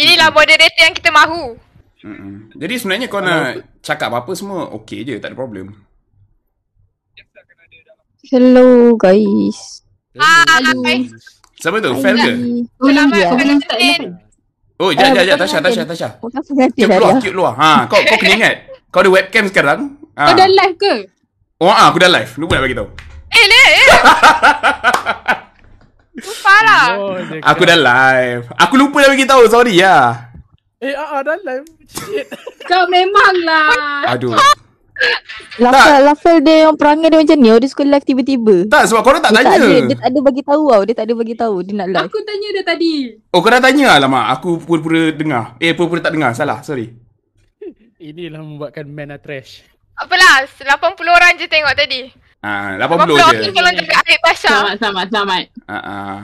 Inilah moderator yang kita mahu. Mm-mm. Jadi sebenarnya kau nak cakap apa-apa semua okey je, tak ada problem. Hello guys. Hai. Siapa tu? Fel ke? Oh, Selamat. Valentine. Oh, jap, Eh, jap, jap. Tasha, Fel. Tasha, Tasha. Cute luar, cute luar. Ha, kau kau kena ingat. Kau ada webcam sekarang. Ha. Kau dah live ke? Oh, ah, aku dah live. Lupa nak bagi tahu. Eh, le. eh. Lupa lah. Oh, dia Aku dah live. Aku lupa nak bagi tahu. Sorry ya. Eh, ah, ah, dah live. Shit. Kau memang lah. Aduh. Lafal, Lafal dia yang perangai dia macam ni. Oh, dia suka live tiba-tiba. Tak, sebab korang tak Dia tak tanya. ada, dia tak ada bagi tahu tau. Dia tak ada bagi tahu dia nak live. Aku tanya dia tadi. Oh, kau dah tanya lah, mak. Aku pura-pura dengar. Eh, pura-pura tak dengar. Salah, sorry. Inilah membuatkan mana trash. Apalah, 80 orang je tengok tadi. Ah, 80 80 orang je. tu kalau jaga adik Tasha. Selamat, selamat, selamat. Ah, ah.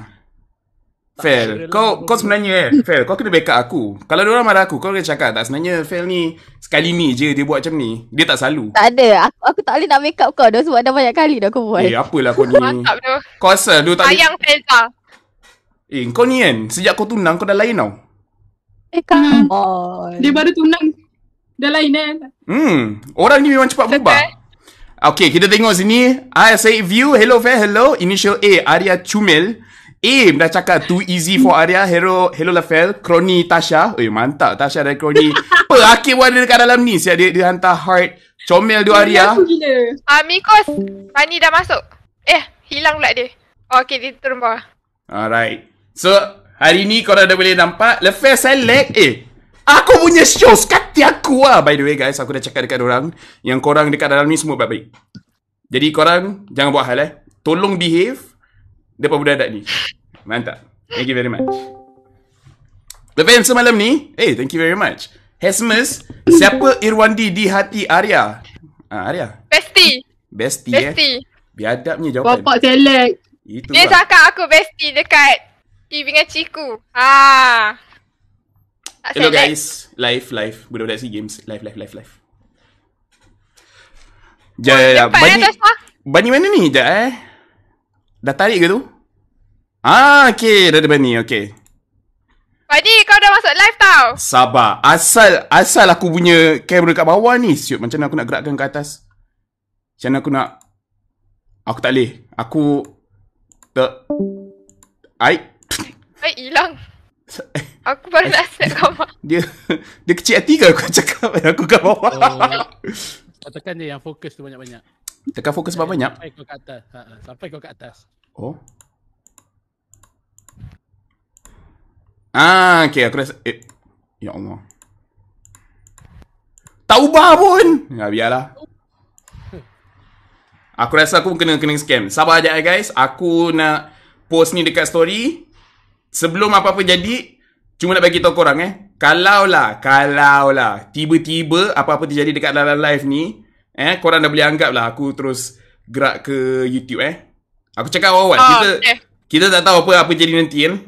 Fel, kau kau sebenarnya eh, Fel, kau kena backup aku. Kalau dia orang marah aku, kau kena cakap tak sebenarnya Fel ni sekali ni je dia buat macam ni. Dia tak selalu. Tak ada. Aku, aku tak boleh nak make up kau dah sebab dah banyak kali dah aku buat. Eh, apalah kau ni. Mantap tu. Kau asal dia tak. Sayang Felza. Eh, kau ni kan, sejak kau tunang kau dah lain tau. Eh, come on. Dia baru tunang. Dah lain eh. Hmm, orang ni memang cepat berubah. Okay, kita tengok sini. I say view. Hello, Fair. Hello. Initial A, Arya Chumel. Aim dah cakap too easy for Arya. Hello, hello Lafel. Crony Tasha. Eh, mantap. Tasha dan Crony. Apa? Akib ada dekat dalam ni. Siap dia, dia hantar heart. Comel dia Arya. Ah, Mikos. Fani dah masuk. Eh, hilang pula dia. Oh, okay, dia turun bawah. Alright. So, hari ni korang dah boleh nampak. Lafel select. Eh, aku punya show. Sekati aku lah. By the way guys, aku dah cakap dekat orang. Yang korang dekat dalam ni semua baik-baik. Jadi korang jangan buat hal eh. Tolong behave depan budak-budak ni. Mantap. Thank you very much. Lepas semalam ni, eh thank you very much. Hesmus, siapa Irwandi di hati Arya? Ah, Arya. Bestie. Bestie, eh. Bestie. Biadabnya jawapan. Bapak select. Itu Dia lah. cakap aku bestie dekat TV dengan Ciku. Ha. Tak Hello guys, live live budak-budak SEA Games live live live live. Jap, jap. Cepat Bani, eh. Bani mana ni? Jap eh. Dah tarik ke tu? Ah, okay. Dah ada Bani, okay. Fadi, kau dah masuk live tau. Sabar. Asal asal aku punya kamera kat bawah ni. Siut, macam mana aku nak gerakkan ke atas? Macam mana aku nak... Aku tak boleh. Aku... Tak... Ai... Eh, hilang. Aku baru nak set gambar. Dia... Dia kecil hati ke aku cakap aku kat bawah? Oh. Kau tekan je yang fokus tu banyak-banyak. Tekan fokus banyak-banyak. Sampai kau kat atas. Ha, ha, sampai kau kat atas. Oh. Ah, okay. Aku rasa... Eh. Ya Allah. Tak ubah pun. Ya, biarlah. Aku rasa aku kena kena scam. Sabar aja guys. Aku nak post ni dekat story. Sebelum apa-apa jadi, cuma nak bagi tahu korang eh. Kalau lah, kalau lah, tiba-tiba apa-apa terjadi dekat dalam live ni, eh, korang dah boleh anggap lah aku terus gerak ke YouTube eh. Aku cakap awal-awal, Oh, kita okay. kita tak tahu apa apa jadi nanti kan.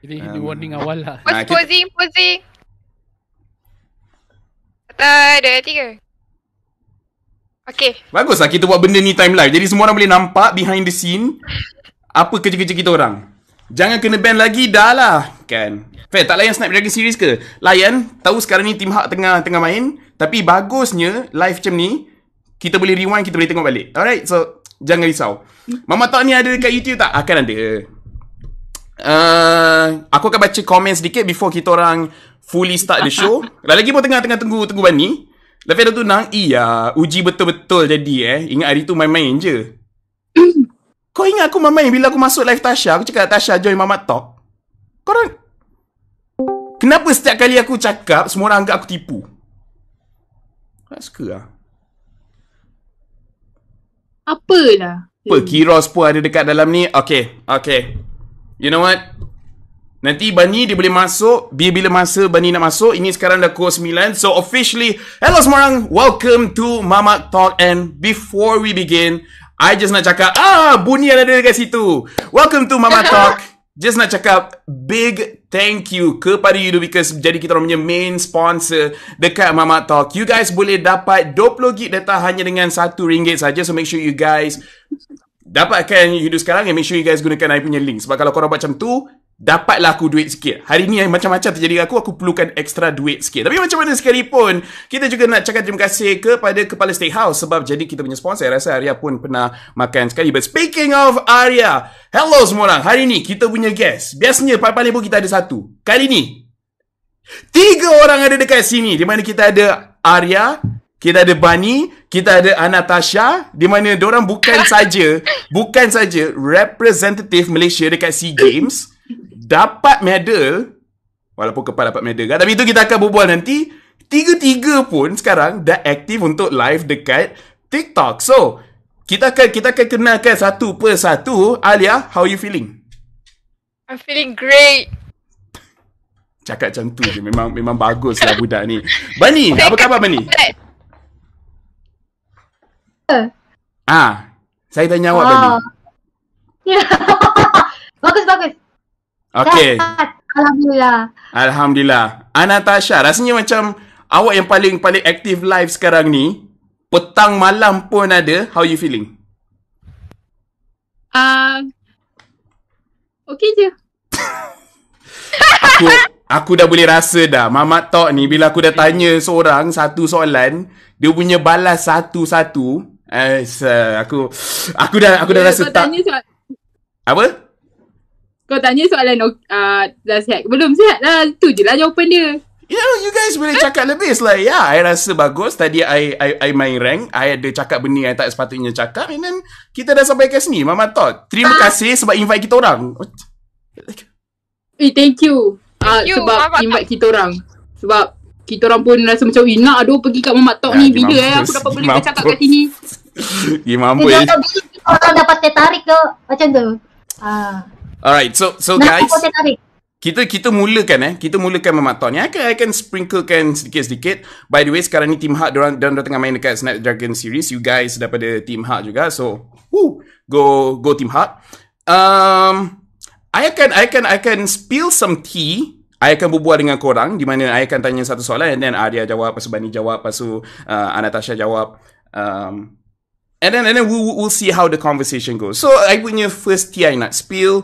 Ini, ini warning awal lah. Ah, kita- posing, posing. Satu, dua, tiga. Okay. Baguslah kita buat benda ni time live. Jadi semua orang boleh nampak behind the scene apa kerja-kerja kita orang. Jangan kena ban lagi dah lah. Kan? Fair, tak layan Snapdragon series ke? Layan, tahu sekarang ni Team Hak tengah tengah main. Tapi bagusnya live macam ni, kita boleh rewind, kita boleh tengok balik. Alright, so jangan risau. Mama Talk ni ada dekat YouTube tak? Akan ada. Uh, aku akan baca komen sedikit before kita orang fully start the show. Lagi pun tengah-tengah tunggu tunggu Bani. Lepas tu nang, iya, uji betul-betul jadi eh. Ingat hari tu main-main je. Kau ingat aku main-main bila aku masuk live Tasha, aku cakap Tasha join Mama Talk. Korang Kenapa setiap kali aku cakap semua orang anggap aku tipu? Tak suka lah. Apalah. Apa Kiros pun ada dekat dalam ni? Okay, okay. You know what? Nanti Bani dia boleh masuk Bila-bila masa Bani nak masuk Ini sekarang dah pukul 9 So officially Hello semua orang Welcome to Mama Talk And before we begin I just nak cakap Ah bunyi yang ada dekat situ. Welcome to Mama Talk. Just nak cakap Big thank you Kepada you Because jadi kita orang punya main sponsor Dekat Mama Talk. You guys boleh dapat 20 gig data Hanya dengan RM1 saja. So make sure you guys Dapatkan hidup sekarang And make sure you guys gunakan I punya link. Sebab kalau korang buat macam tu dapatlah aku duit sikit. Hari ni macam-macam terjadi aku, aku perlukan extra duit sikit. Tapi macam mana sekalipun, kita juga nak cakap terima kasih kepada Kepala Steakhouse sebab jadi kita punya sponsor. Saya rasa Arya pun pernah makan sekali. But speaking of Arya, hello semua orang. Hari ni kita punya guest. Biasanya paling-paling pun kita ada satu. Kali ni, tiga orang ada dekat sini. Di mana kita ada Arya, kita ada Bani, kita ada Anatasha di mana orang bukan saja bukan saja representative Malaysia dekat SEA Games dapat medal walaupun kepala dapat medal kan tapi itu kita akan berbual nanti tiga-tiga pun sekarang dah aktif untuk live dekat TikTok so kita akan kita akan kenalkan satu per satu Alia how you feeling I'm feeling great. cakap macam tu je memang memang bagus lah budak ni Bani apa khabar Bani ah saya tanya awak Bani Ah. Ya. bagus bagus. Okay. Alhamdulillah. Alhamdulillah. Anatasha, rasanya macam awak yang paling paling aktif live sekarang ni. Petang malam pun ada. How you feeling? Ah, Okey je. Aku aku dah boleh rasa dah. Mama Tok ni bila aku dah tanya seorang satu soalan, dia punya balas satu-satu. Eh, aku aku dah aku dah rasa tak Tanya soal, apa? Kau tanya soalan uh, dah sihat. Belum sihat lah. Tu je lah jawapan dia. You know, you guys boleh cakap lebih. It's like, yeah, I rasa bagus. Tadi I, I, I main rank. I ada cakap benda yang tak sepatutnya cakap. And then, kita dah sampai ke sini. Mama Tot, terima kasih sebab invite kita orang. Eh, thank you. Ah, Thank you, sebab Mamat invite kita orang. Sebab kita orang pun rasa macam, eh nak aduh pergi kat Mamat Tok Ya, ni. pergi Bila eh mampus. aku dapat boleh bercakap mampus. kat sini. Ya, Eh, mampu. jangan bila orang dapat tertarik tu. Macam tu. Ah. Alright, so so Nak guys, kita kita mulakan eh. Kita mulakan Mama Tot ni. I akan, I akan sprinklekan sedikit-sedikit. By the way, sekarang ni Team Heart, diorang, diorang tengah main dekat Snapdragon series. You guys daripada Team Heart juga. So, woo, go go Team Heart. Um, I akan I akan I akan spill some tea. I akan berbual dengan korang di mana I akan tanya satu soalan and then Arya jawab, lepas tu Bani jawab, lepas tu uh, Anatasha jawab. Um, and then and then we'll, we'll see how the conversation goes. So, I punya first tea I nak spill.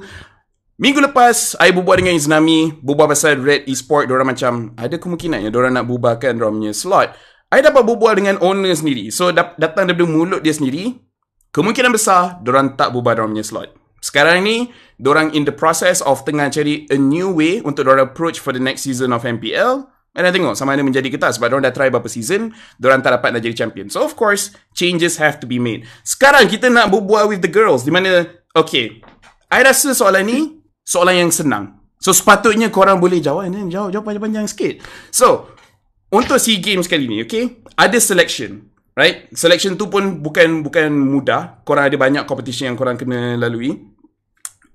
Minggu lepas, I berbual dengan Iznami, berbual pasal Red Esport, diorang macam, ada kemungkinannya diorang nak bubarkan diorang punya slot. I dapat berbual dengan owner sendiri. So, dat- datang daripada mulut dia sendiri, kemungkinan besar, diorang tak bubar diorang punya slot. Sekarang ni, diorang in the process of tengah cari a new way untuk diorang approach for the next season of MPL. And I tengok sama ada menjadi ke tak sebab diorang dah try beberapa season, diorang tak dapat nak jadi champion. So of course, changes have to be made. Sekarang kita nak berbual with the girls di mana, okay, I rasa soalan ni soalan yang senang. So sepatutnya korang boleh jawab and then jawab, jawab panjang-panjang sikit. So, untuk SEA Games kali ni, okay, ada selection. Right? Selection tu pun bukan bukan mudah. Korang ada banyak competition yang korang kena lalui.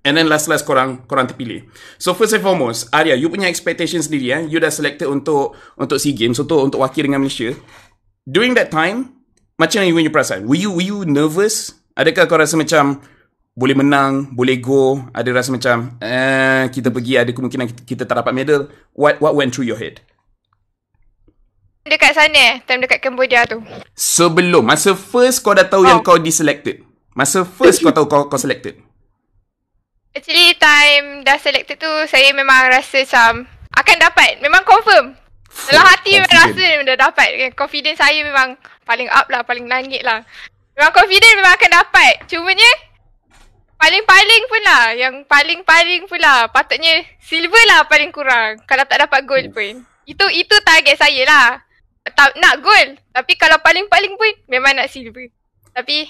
And then last-last korang korang terpilih. So first and foremost, Arya, you punya expectation sendiri eh. You dah selected untuk untuk SEA Games, untuk untuk wakil dengan Malaysia. During that time, macam mana you punya perasaan? Were you were you nervous? Adakah kau rasa macam boleh menang, boleh go, ada rasa macam eh kita pergi ada kemungkinan kita, kita tak dapat medal. What what went through your head? Dekat sana eh, time dekat Cambodia tu. Sebelum masa first kau dah tahu oh. yang kau diselected. Masa first kau tahu kau kau selected. Actually time dah selected tu saya memang rasa macam akan dapat. Memang confirm. Dalam hati memang rasa memang dah dapat. Confidence saya memang paling up lah, paling langit lah. Memang confident memang akan dapat. Cumanya paling-paling pun lah. Yang paling-paling pun lah. Patutnya silver lah paling kurang. Kalau tak dapat gold pun. Itu itu target saya lah. Tak, nak gold. Tapi kalau paling-paling pun memang nak silver. Tapi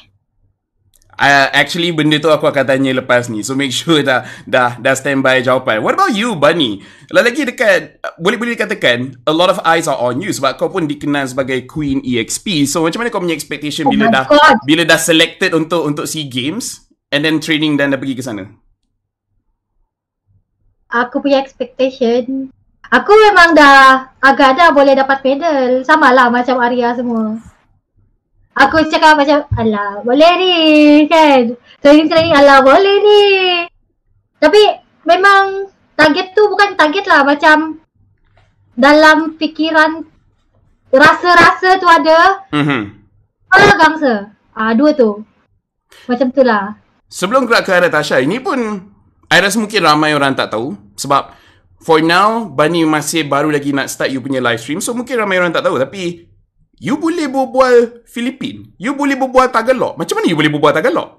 Uh, actually benda tu aku akan tanya lepas ni. So make sure dah dah dah standby jawapan. What about you, Bunny? Lagi dekat boleh boleh dikatakan a lot of eyes are on you sebab kau pun dikenal sebagai Queen EXP. So macam mana kau punya expectation bila Oh dah God. bila dah selected untuk untuk SEA Games and then training dan dah pergi ke sana? Aku punya expectation. Aku memang dah agak dah boleh dapat medal. Sama lah macam Arya semua. Aku cakap macam, alah boleh ni kan. Training-training, alah boleh ni. Tapi memang target tu bukan target lah. Macam dalam fikiran rasa-rasa tu ada. Mhm. Apa gangsa? Ah, dua tu. Macam tu lah. Sebelum gerak ke arah Tasha, ini pun I rasa mungkin ramai orang tak tahu sebab for now Bani masih baru lagi nak start you punya live stream so mungkin ramai orang tak tahu tapi you boleh berbual Filipin you boleh berbual Tagalog macam mana you boleh berbual Tagalog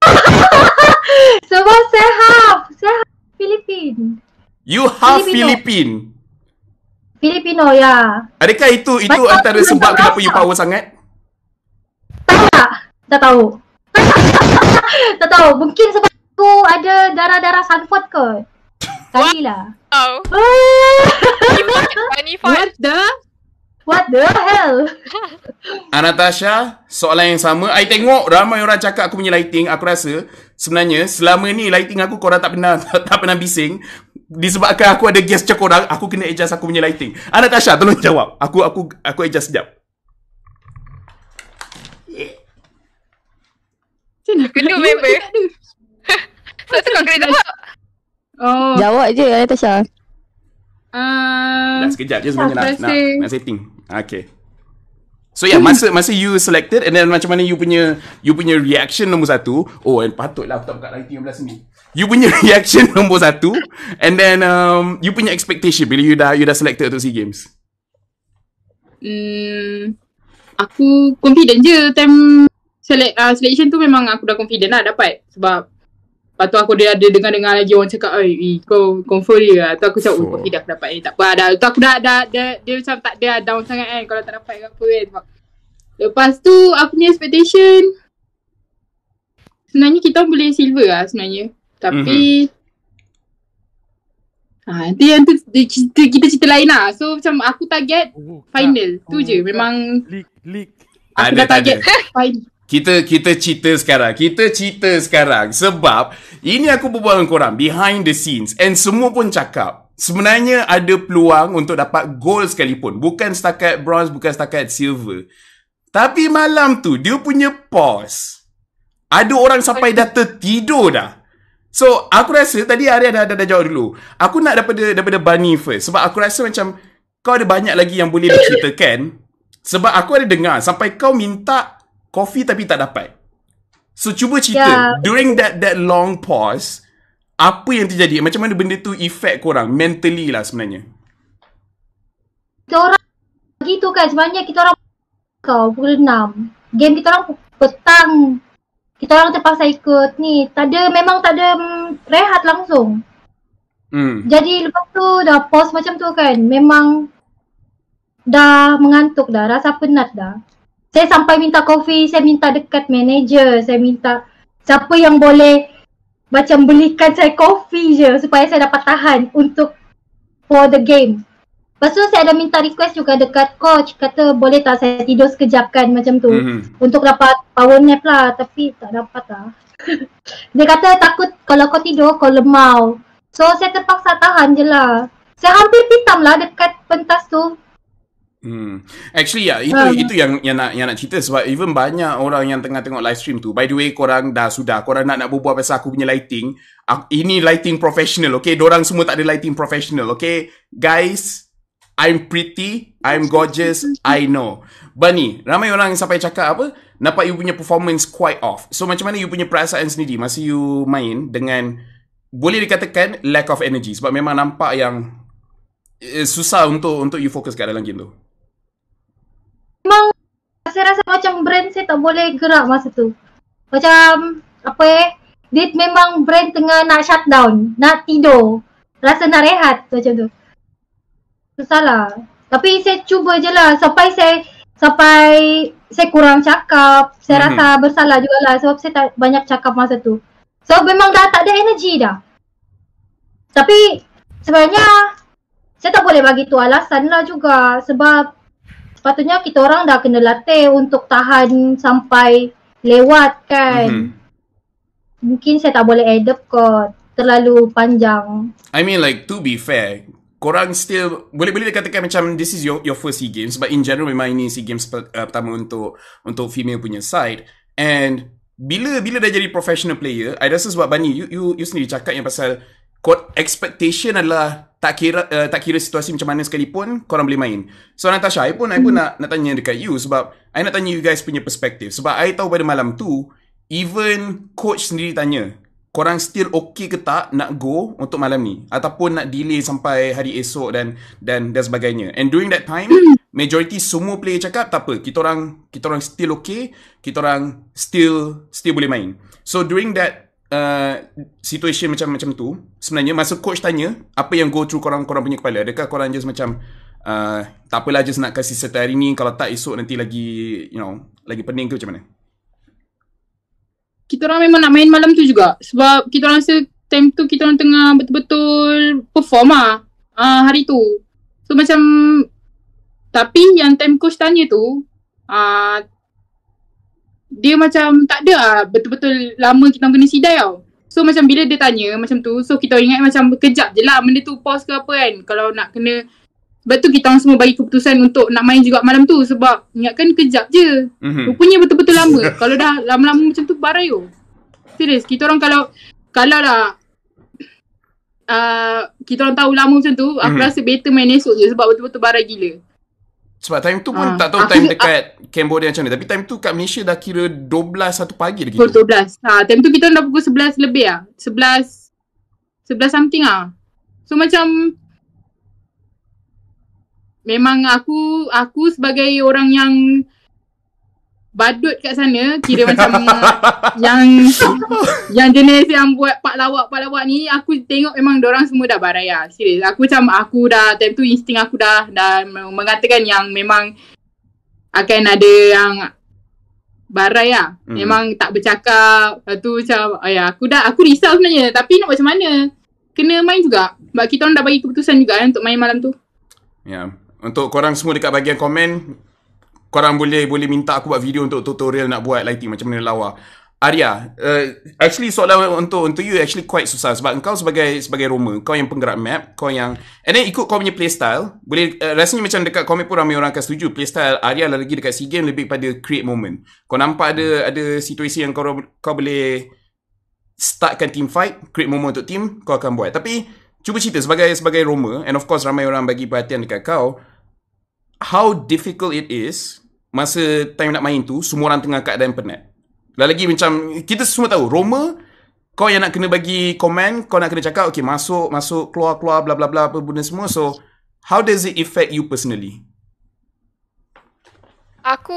Sebab saya half. Saya half Filipin. you half. Filipin Filipino, ya. adakah itu itu Macam antara sebab tak kenapa you rasa. power sangat Tak. Tak tahu. tak tahu. Mungkin sebab aku ada darah-darah Sanford kot. Kali lah. Oh. Ford. What the? What the hell? Anatasha, soalan yang sama. I tengok ramai orang cakap aku punya lighting. Aku rasa sebenarnya selama ni lighting aku korang tak pernah tak, tak pernah bising. Disebabkan aku ada guest cek korang, aku kena adjust aku punya lighting. Anatasha, tolong jawab. Aku aku aku adjust sekejap. Nak member. Tak ada. So, tu kau kena jawab. Oh. Jawab je Natasha. Uh, Dah sekejap je sebenarnya nak, nak, nak setting. Okay. So yeah, masa masa you selected and then macam mana you punya you punya reaction nombor satu. Oh, and patutlah aku tak buka yang belah sini. You punya reaction nombor satu and then um, you punya expectation bila you dah you dah selected untuk SEA Games. Hmm, aku confident je time select uh, selection tu memang aku dah confident lah dapat sebab Lepas tu aku dia ada dengar-dengar lagi orang cakap Oi, eh, kau confirm dia. Lah Tu aku cakap, oh, Oh. confident aku dapat ni. Tak apa dah Tu aku dah, dah, dah, dia macam tak ada down sangat kan Kalau tak dapat ke apa kan sebab Lepas tu aku punya expectation? Sebenarnya kita boleh silver lah sebenarnya. Tapi Ah, nanti yang tu dia cerita, kita cerita lain lah. So macam aku target Oh, final. Tak. Tu Oh, je memang Leak, leak. Aku Ada, dah target ada. final Kita kita cerita sekarang. Kita cerita sekarang sebab ini aku berbual dengan korang behind the scenes and semua pun cakap sebenarnya ada peluang untuk dapat gold sekalipun. Bukan setakat bronze, bukan setakat silver. Tapi malam tu dia punya pause. Ada orang sampai dah tertidur dah. So, aku rasa tadi Arya dah, dah, dah jawab dulu. Aku nak daripada daripada Bunny first. Sebab aku rasa macam kau ada banyak lagi yang boleh diceritakan. Sebab aku ada dengar sampai kau minta coffee tapi tak dapat. So, cuba cerita. Ya. During that that long pause, apa yang terjadi? Macam mana benda tu effect korang? Mentally lah sebenarnya. Kita orang gitu kan sebenarnya kita orang kau pukul 6. Game kita orang petang. Kita orang terpaksa ikut ni. Tak ada memang tak ada mm, rehat langsung. Hmm. Jadi lepas tu dah pause macam tu kan. Memang dah mengantuk dah. Rasa penat dah. Saya sampai minta kopi. Saya minta dekat manager. Saya minta siapa yang boleh macam belikan saya kopi je. Supaya saya dapat tahan untuk for the game. Lepas tu saya ada minta request juga dekat coach. Kata boleh tak saya tidur sekejap kan macam tu. Mhm. Untuk dapat power nap lah. Tapi tak dapat lah. Dia kata takut kalau kau tidur kau lemau. So saya terpaksa tahan je lah. Saya hampir pitam lah dekat pentas tu. Hmm. Actually ya, itu Um. itu yang yang nak yang nak cerita sebab even banyak orang yang tengah tengok live stream tu. By the way, korang dah sudah, korang nak nak berbual pasal aku punya lighting. Aku, ini lighting professional, okay? Dorang semua tak ada lighting professional, okay? Guys, I'm pretty, I'm gorgeous, I know. Bunny, ramai orang yang sampai cakap apa? Nampak you punya performance quite off. So macam mana you punya perasaan sendiri masa you main dengan boleh dikatakan lack of energy sebab memang nampak yang eh, susah untuk untuk you fokus kat dalam game tu. Memang saya rasa macam brand saya tak boleh gerak masa tu. Macam apa eh. Dia memang brand tengah nak shutdown. Nak tidur. Rasa nak rehat macam tu. Susah lah. Tapi saya cuba je lah. Sampai saya sampai saya kurang cakap. Saya Mhm. rasa bersalah jugalah sebab saya tak banyak cakap masa tu. So memang dah tak ada energi dah. Tapi sebenarnya saya tak boleh bagi tu alasan lah juga sebab sepatutnya kita orang dah kena latih untuk tahan sampai lewat kan. Mhm. Mungkin saya tak boleh adapt kot. Terlalu panjang. I mean like to be fair, korang still boleh boleh dikatakan macam this is your your first SEA Games but in general memang ini SEA Games per, uh, pertama untuk untuk female punya side and bila bila dah jadi professional player, I rasa sebab Bani you you, you sendiri cakap yang pasal kod expectation adalah tak kira uh, tak kira situasi macam mana sekalipun korang boleh main. So Natasha, I pun I pun nak nak tanya dekat you sebab I nak tanya you guys punya perspektif. Sebab I tahu pada malam tu even coach sendiri tanya korang still okay ke tak nak go untuk malam ni? Ataupun nak delay sampai hari esok dan dan dan sebagainya? And during that time majority semua player cakap tak apa kita orang kita orang still okay kita orang still still boleh main. So during that uh, situation macam macam tu sebenarnya masa coach tanya apa yang go through korang korang punya kepala adakah korang just macam uh, tak apalah just nak kasih serta hari ni kalau tak esok nanti lagi you know lagi pening ke macam mana kita orang memang nak main malam tu juga sebab kita orang rasa time tu kita orang tengah betul-betul perform lah uh, hari tu. So macam tapi yang time coach tanya tu uh, dia macam tak ada lah betul-betul lama kita orang kena sidai tau. So macam bila dia tanya macam tu so kita ingat macam kejap je lah benda tu pause ke apa kan kalau nak kena sebab tu kita orang semua bagi keputusan untuk nak main juga malam tu sebab ingatkan kejap je. Mhm. Rupanya betul-betul lama. kalau dah lama-lama macam tu barai yo. Serius, kita orang kalau kalau lah uh, kita orang tahu lama macam tu, aku Mhm. rasa better main esok je sebab betul-betul barai gila. Sebab time tu pun Ah, tak tahu aku- time dekat Cambodia macam mana tapi time tu kat Malaysia dah kira 12 satu pagi dah gitu Pukul 12. Ha, time tu kita dah pukul 11 lebih ah. 11 11 something ah. So macam memang aku aku sebagai orang yang badut kat sana kira macam yang yang jenis yang buat pak lawak pak lawak ni aku tengok memang orang semua dah barai lah. Serius aku macam aku dah time tu insting aku dah dah mengatakan yang memang akan ada yang barai lah. Hmm. memang tak bercakap lepas tu macam ayah aku dah aku risau sebenarnya tapi nak macam mana? Kena main juga. Sebab kita orang dah bagi keputusan juga kan untuk main malam tu. Ya. Untuk korang semua dekat bahagian komen, korang boleh boleh minta aku buat video untuk tutorial nak buat lighting macam mana lawa. Arya, uh, actually soalan untuk untuk you actually quite susah sebab kau sebagai sebagai Roma, kau yang penggerak map, kau yang and then ikut kau punya playstyle, boleh uh, rasanya macam dekat komen pun ramai orang akan setuju playstyle Arya lagi dekat SEA Games lebih pada create moment. Kau nampak ada ada situasi yang kau kau boleh startkan team fight, create moment untuk team, kau akan buat. Tapi cuba cerita sebagai sebagai Roma and of course ramai orang bagi perhatian dekat kau, how difficult it is masa time nak main tu semua orang tengah keadaan penat. Lagi macam kita semua tahu Roma kau yang nak kena bagi komen, kau nak kena cakap okay masuk masuk keluar keluar bla bla bla apa benda semua. So how does it affect you personally? Aku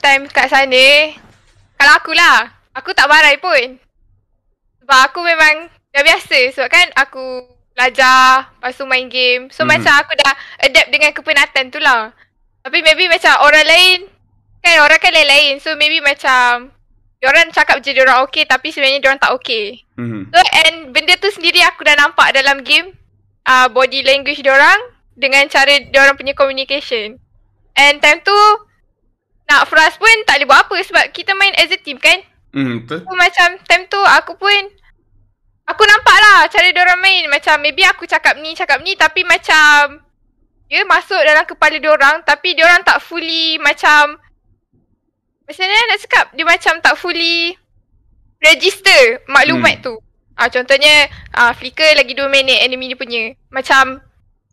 time kat sana Kalau akulah Aku tak barai pun Sebab aku memang Dah biasa Sebab kan aku Belajar Lepas tu main game So Mhm. hmm. macam aku dah Adapt dengan kepenatan tu lah Tapi maybe macam orang lain Kan orang kan lain-lain. So maybe macam Diorang cakap je diorang okay Tapi sebenarnya diorang tak okay. Mm-hmm. So and benda tu sendiri aku dah nampak dalam game uh, Body language diorang Dengan cara diorang punya communication. And time tu Nak frust pun tak boleh buat apa Sebab kita main as a team kan? Mm, betul. So macam time tu aku pun Aku nampak lah cara diorang main. Macam maybe aku cakap ni cakap ni Tapi macam Dia masuk dalam kepala diorang Tapi diorang tak fully macam Macam mana nak cakap? Dia macam tak fully Register maklumat Hmm. tu. Ah, Contohnya ah, Flicker lagi 2 minit enemy dia punya. Macam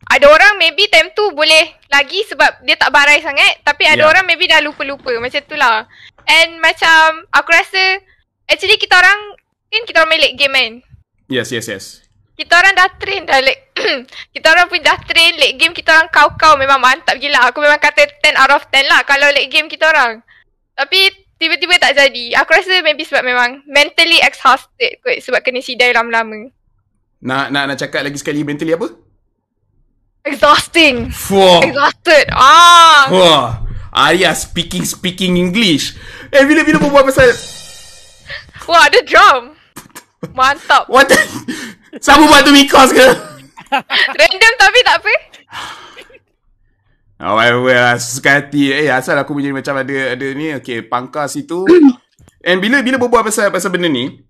Ada orang maybe time tu boleh lagi Sebab dia tak barai sangat Tapi ada Ya. orang maybe dah lupa-lupa. Macam tu lah. And macam Aku rasa Actually kita orang Kan kita orang main late game kan? Yes, yes, yes. kita orang dah train dah late. Kita orang pun dah train late game. Kita orang kau-kau. Memang mantap gila. Aku memang kata 10 out of 10 lah kalau late game kita orang Tapi tiba-tiba tak jadi Aku rasa maybe sebab memang mentally exhausted kot Sebab kena sidai lama-lama Nak nak nak cakap lagi sekali mentally apa? Exhausting Fuh. Exhausted Ah, Wah. Arya speaking speaking English. Eh bila bila berbual pasal Wah ada drum Mantap what? the- Siapa buat tu Mikos ke? Random tapi tak apa Oh, well, well, lah, suka hati. Eh, asal aku punya macam ada ada ni, okay, pangkas itu. And bila bila berbual pasal pasal benda ni,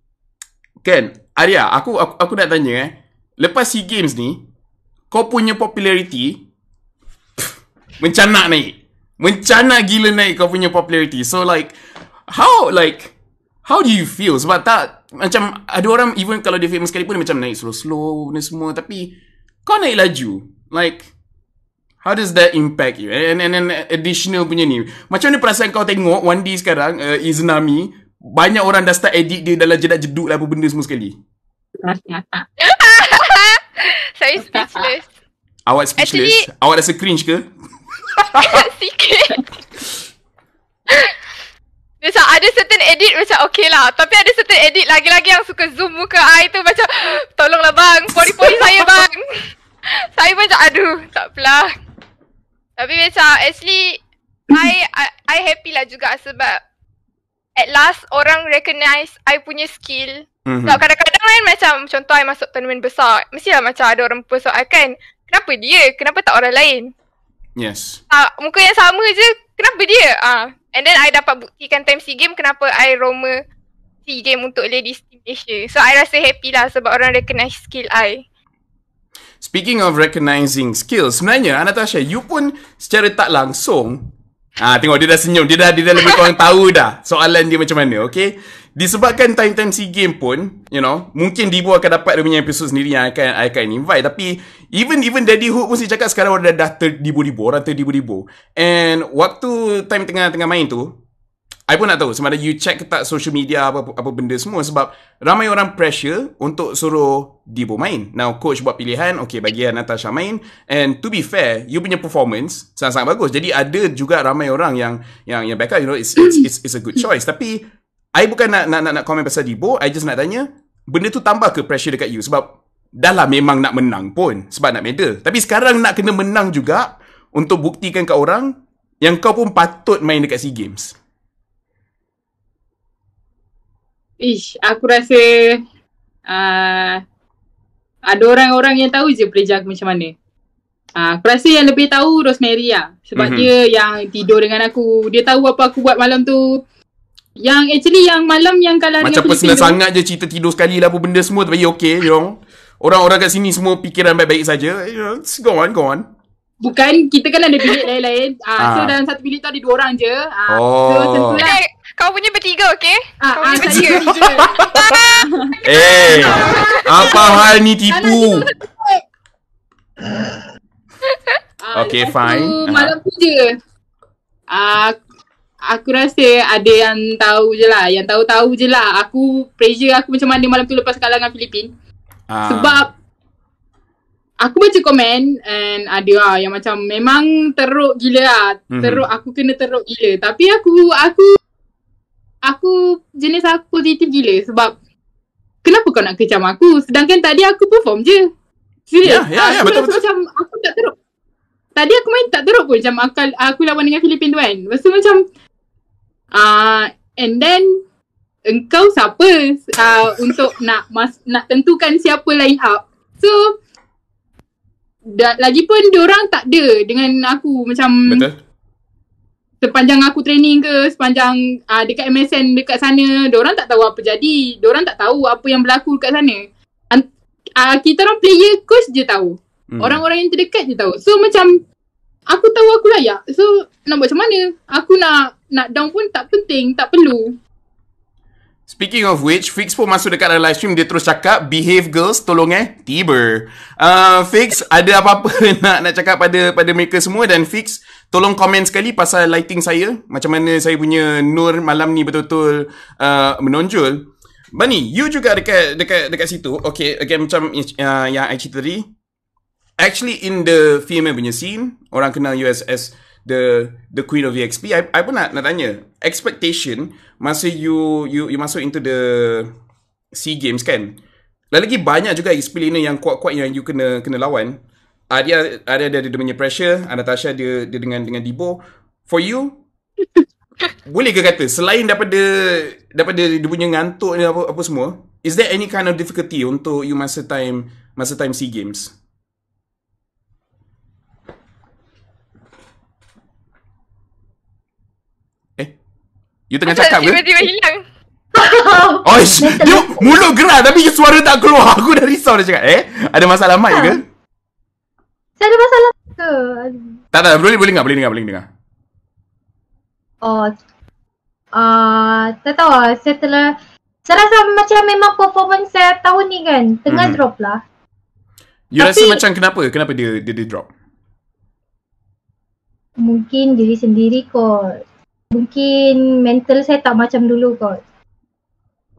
kan, Arya, aku aku, aku nak tanya eh, lepas SEA Games ni, kau punya popularity pff, mencanak naik. Mencanak gila naik kau punya popularity. So like, how like, how do you feel? Sebab tak, macam ada orang even kalau dia famous sekali pun dia macam naik slow-slow ni semua. Tapi, kau naik laju. Like, How does that impact you? And and, and additional punya ni. Macam mana perasaan kau tengok 1D sekarang uh, Izanami banyak orang dah start edit dia dalam jedak jeduk lah apa benda semua sekali. Saya speechless. Awak speechless. Actually- Awak rasa cringe ke? Sikit. Macam ada certain edit macam okay lah. Tapi ada certain edit lagi-lagi yang suka zoom muka I tu macam tolonglah bang, pori-pori saya bang. saya macam aduh, tak apalah. Tapi macam actually I, I I happy lah juga sebab at last orang recognize I punya skill. Mhm. Sebab kadang-kadang kan macam contoh I masuk tournament besar. Mestilah macam ada orang post I kan. Kenapa dia? Kenapa tak orang lain? Yes. Ah, muka yang sama je. Kenapa dia? Ah, and then I dapat buktikan time SEA Game kenapa I Roma SEA Game untuk Ladies Team Malaysia. So I rasa happy lah sebab orang recognize skill I. Speaking of recognizing skills, sebenarnya Anastasia, you pun secara tak langsung Ah, tengok dia dah senyum. Dia dah dia dah lebih kurang tahu dah soalan dia macam mana, okay? Disebabkan time-time SEA Game pun, you know, mungkin Dibo akan dapat dia punya episod sendiri yang akan akan invite. Tapi even even Daddy Hook pun saya cakap sekarang orang dah, dah terdibu-dibu, orang terdibu-dibu. And waktu time tengah-tengah main tu, I pun nak tahu sama ada you check ke tak social media apa apa benda semua sebab ramai orang pressure untuk suruh Dibo main. Now coach buat pilihan, okay bagi Natasha main and to be fair, you punya performance sangat-sangat bagus. Jadi ada juga ramai orang yang yang yang backup, you know, it's it's it's, it's a good choice. Tapi I bukan nak nak nak, nak komen pasal Dibo, I just nak tanya, benda tu tambah ke pressure dekat you sebab dah lah memang nak menang pun sebab nak medal. Tapi sekarang nak kena menang juga untuk buktikan kat orang yang kau pun patut main dekat SEA Games. Ish, aku rasa uh, ada orang-orang yang tahu je kerja aku macam mana. Uh, aku rasa yang lebih tahu Rosemary lah. Sebab Mhm. mm-hmm. dia yang tidur dengan aku. Dia tahu apa aku buat malam tu. Yang actually yang malam yang kalah Macam dengan personal Filipino. sangat je cerita tidur sekali lah apa benda semua tapi okay, you know. Orang-orang kat sini semua fikiran baik-baik saja. Go on, go on. Bukan, kita kan ada bilik lain-lain. Uh, So Ah. dalam satu bilik tu ada dua orang je. Uh, Oh. So tentulah. Kau punya bertiga okay? Ah, kau ah, punya saya bertiga. Eh, apa hal ni tipu? Ah, Okay, fine. Tu, Ah. malam tu je. Ah, aku rasa ada yang tahu je lah. Yang tahu-tahu je lah. Aku pressure aku macam mana malam tu lepas kalah dengan Filipin. Ah. Sebab aku baca komen and ada lah yang macam memang teruk gila lah. Mhm. Teruk, aku kena teruk gila. Tapi aku, aku, aku jenis aku positif gila sebab kenapa kau nak kecam aku? Sedangkan tadi aku perform je. Serius. Ya, ya, ya, Aku betul, rasa betul. Macam aku tak teruk. Tadi aku main tak teruk pun macam aku, aku lawan dengan Filipin tu kan. Lepas tu macam uh, and then engkau siapa uh, untuk nak mas, nak tentukan siapa line up. So da, lagipun diorang tak ada dengan aku macam Betul? Sepanjang aku training ke sepanjang uh, dekat MSN dekat sana diorang tak tahu apa jadi. Diorang tak tahu apa yang berlaku dekat sana. An- uh, kita orang player coach je tahu. Hmm. orang-orang yang terdekat je tahu. So macam aku tahu aku layak. So nak buat macam mana? Aku nak nak down pun tak penting tak perlu Speaking of which, Fix pun masuk dekat dalam live stream. Dia terus cakap, behave girls, tolong eh. Tiber. Uh, Fix, ada apa-apa nak nak cakap pada pada mereka semua. Dan Fix, tolong komen sekali pasal lighting saya. Macam mana saya punya nur malam ni betul-betul uh, menonjol. Bani, you juga dekat dekat dekat situ. Okay, again macam uh, yang I cerita tadi. Actually, in the female punya scene, orang kenal you as, as the the queen of EXP. I, I pun nak, nak tanya, expectation masa you you you masuk into the SEA Games kan? Lagi banyak juga explainer yang kuat-kuat yang you kena kena lawan. Ada ada ada dia punya pressure, Natasha dia dia dengan dengan Dibo. For you, boleh ke kata selain daripada daripada dia punya ngantuk ni apa apa semua, is there any kind of difficulty untuk you masa time masa time SEA Games? You tengah cakap ke? Tiba-tiba hilang. Oh, ish, dia mulut gerak tapi suara tak keluar. Aku dah risau dah cakap. Eh, ada masalah mic ke? Saya ada masalah ke? Tak, tak. Boleh, boleh dengar. Boleh dengar, boleh dengar. Oh, uh, tak tahu lah. Saya telah, saya rasa macam memang performance saya tahun ni kan, tengah Mhm. drop lah. You Tapi- rasa macam kenapa? Kenapa dia dia, dia drop? Mungkin diri sendiri kot. Mungkin mental saya tak macam dulu kot.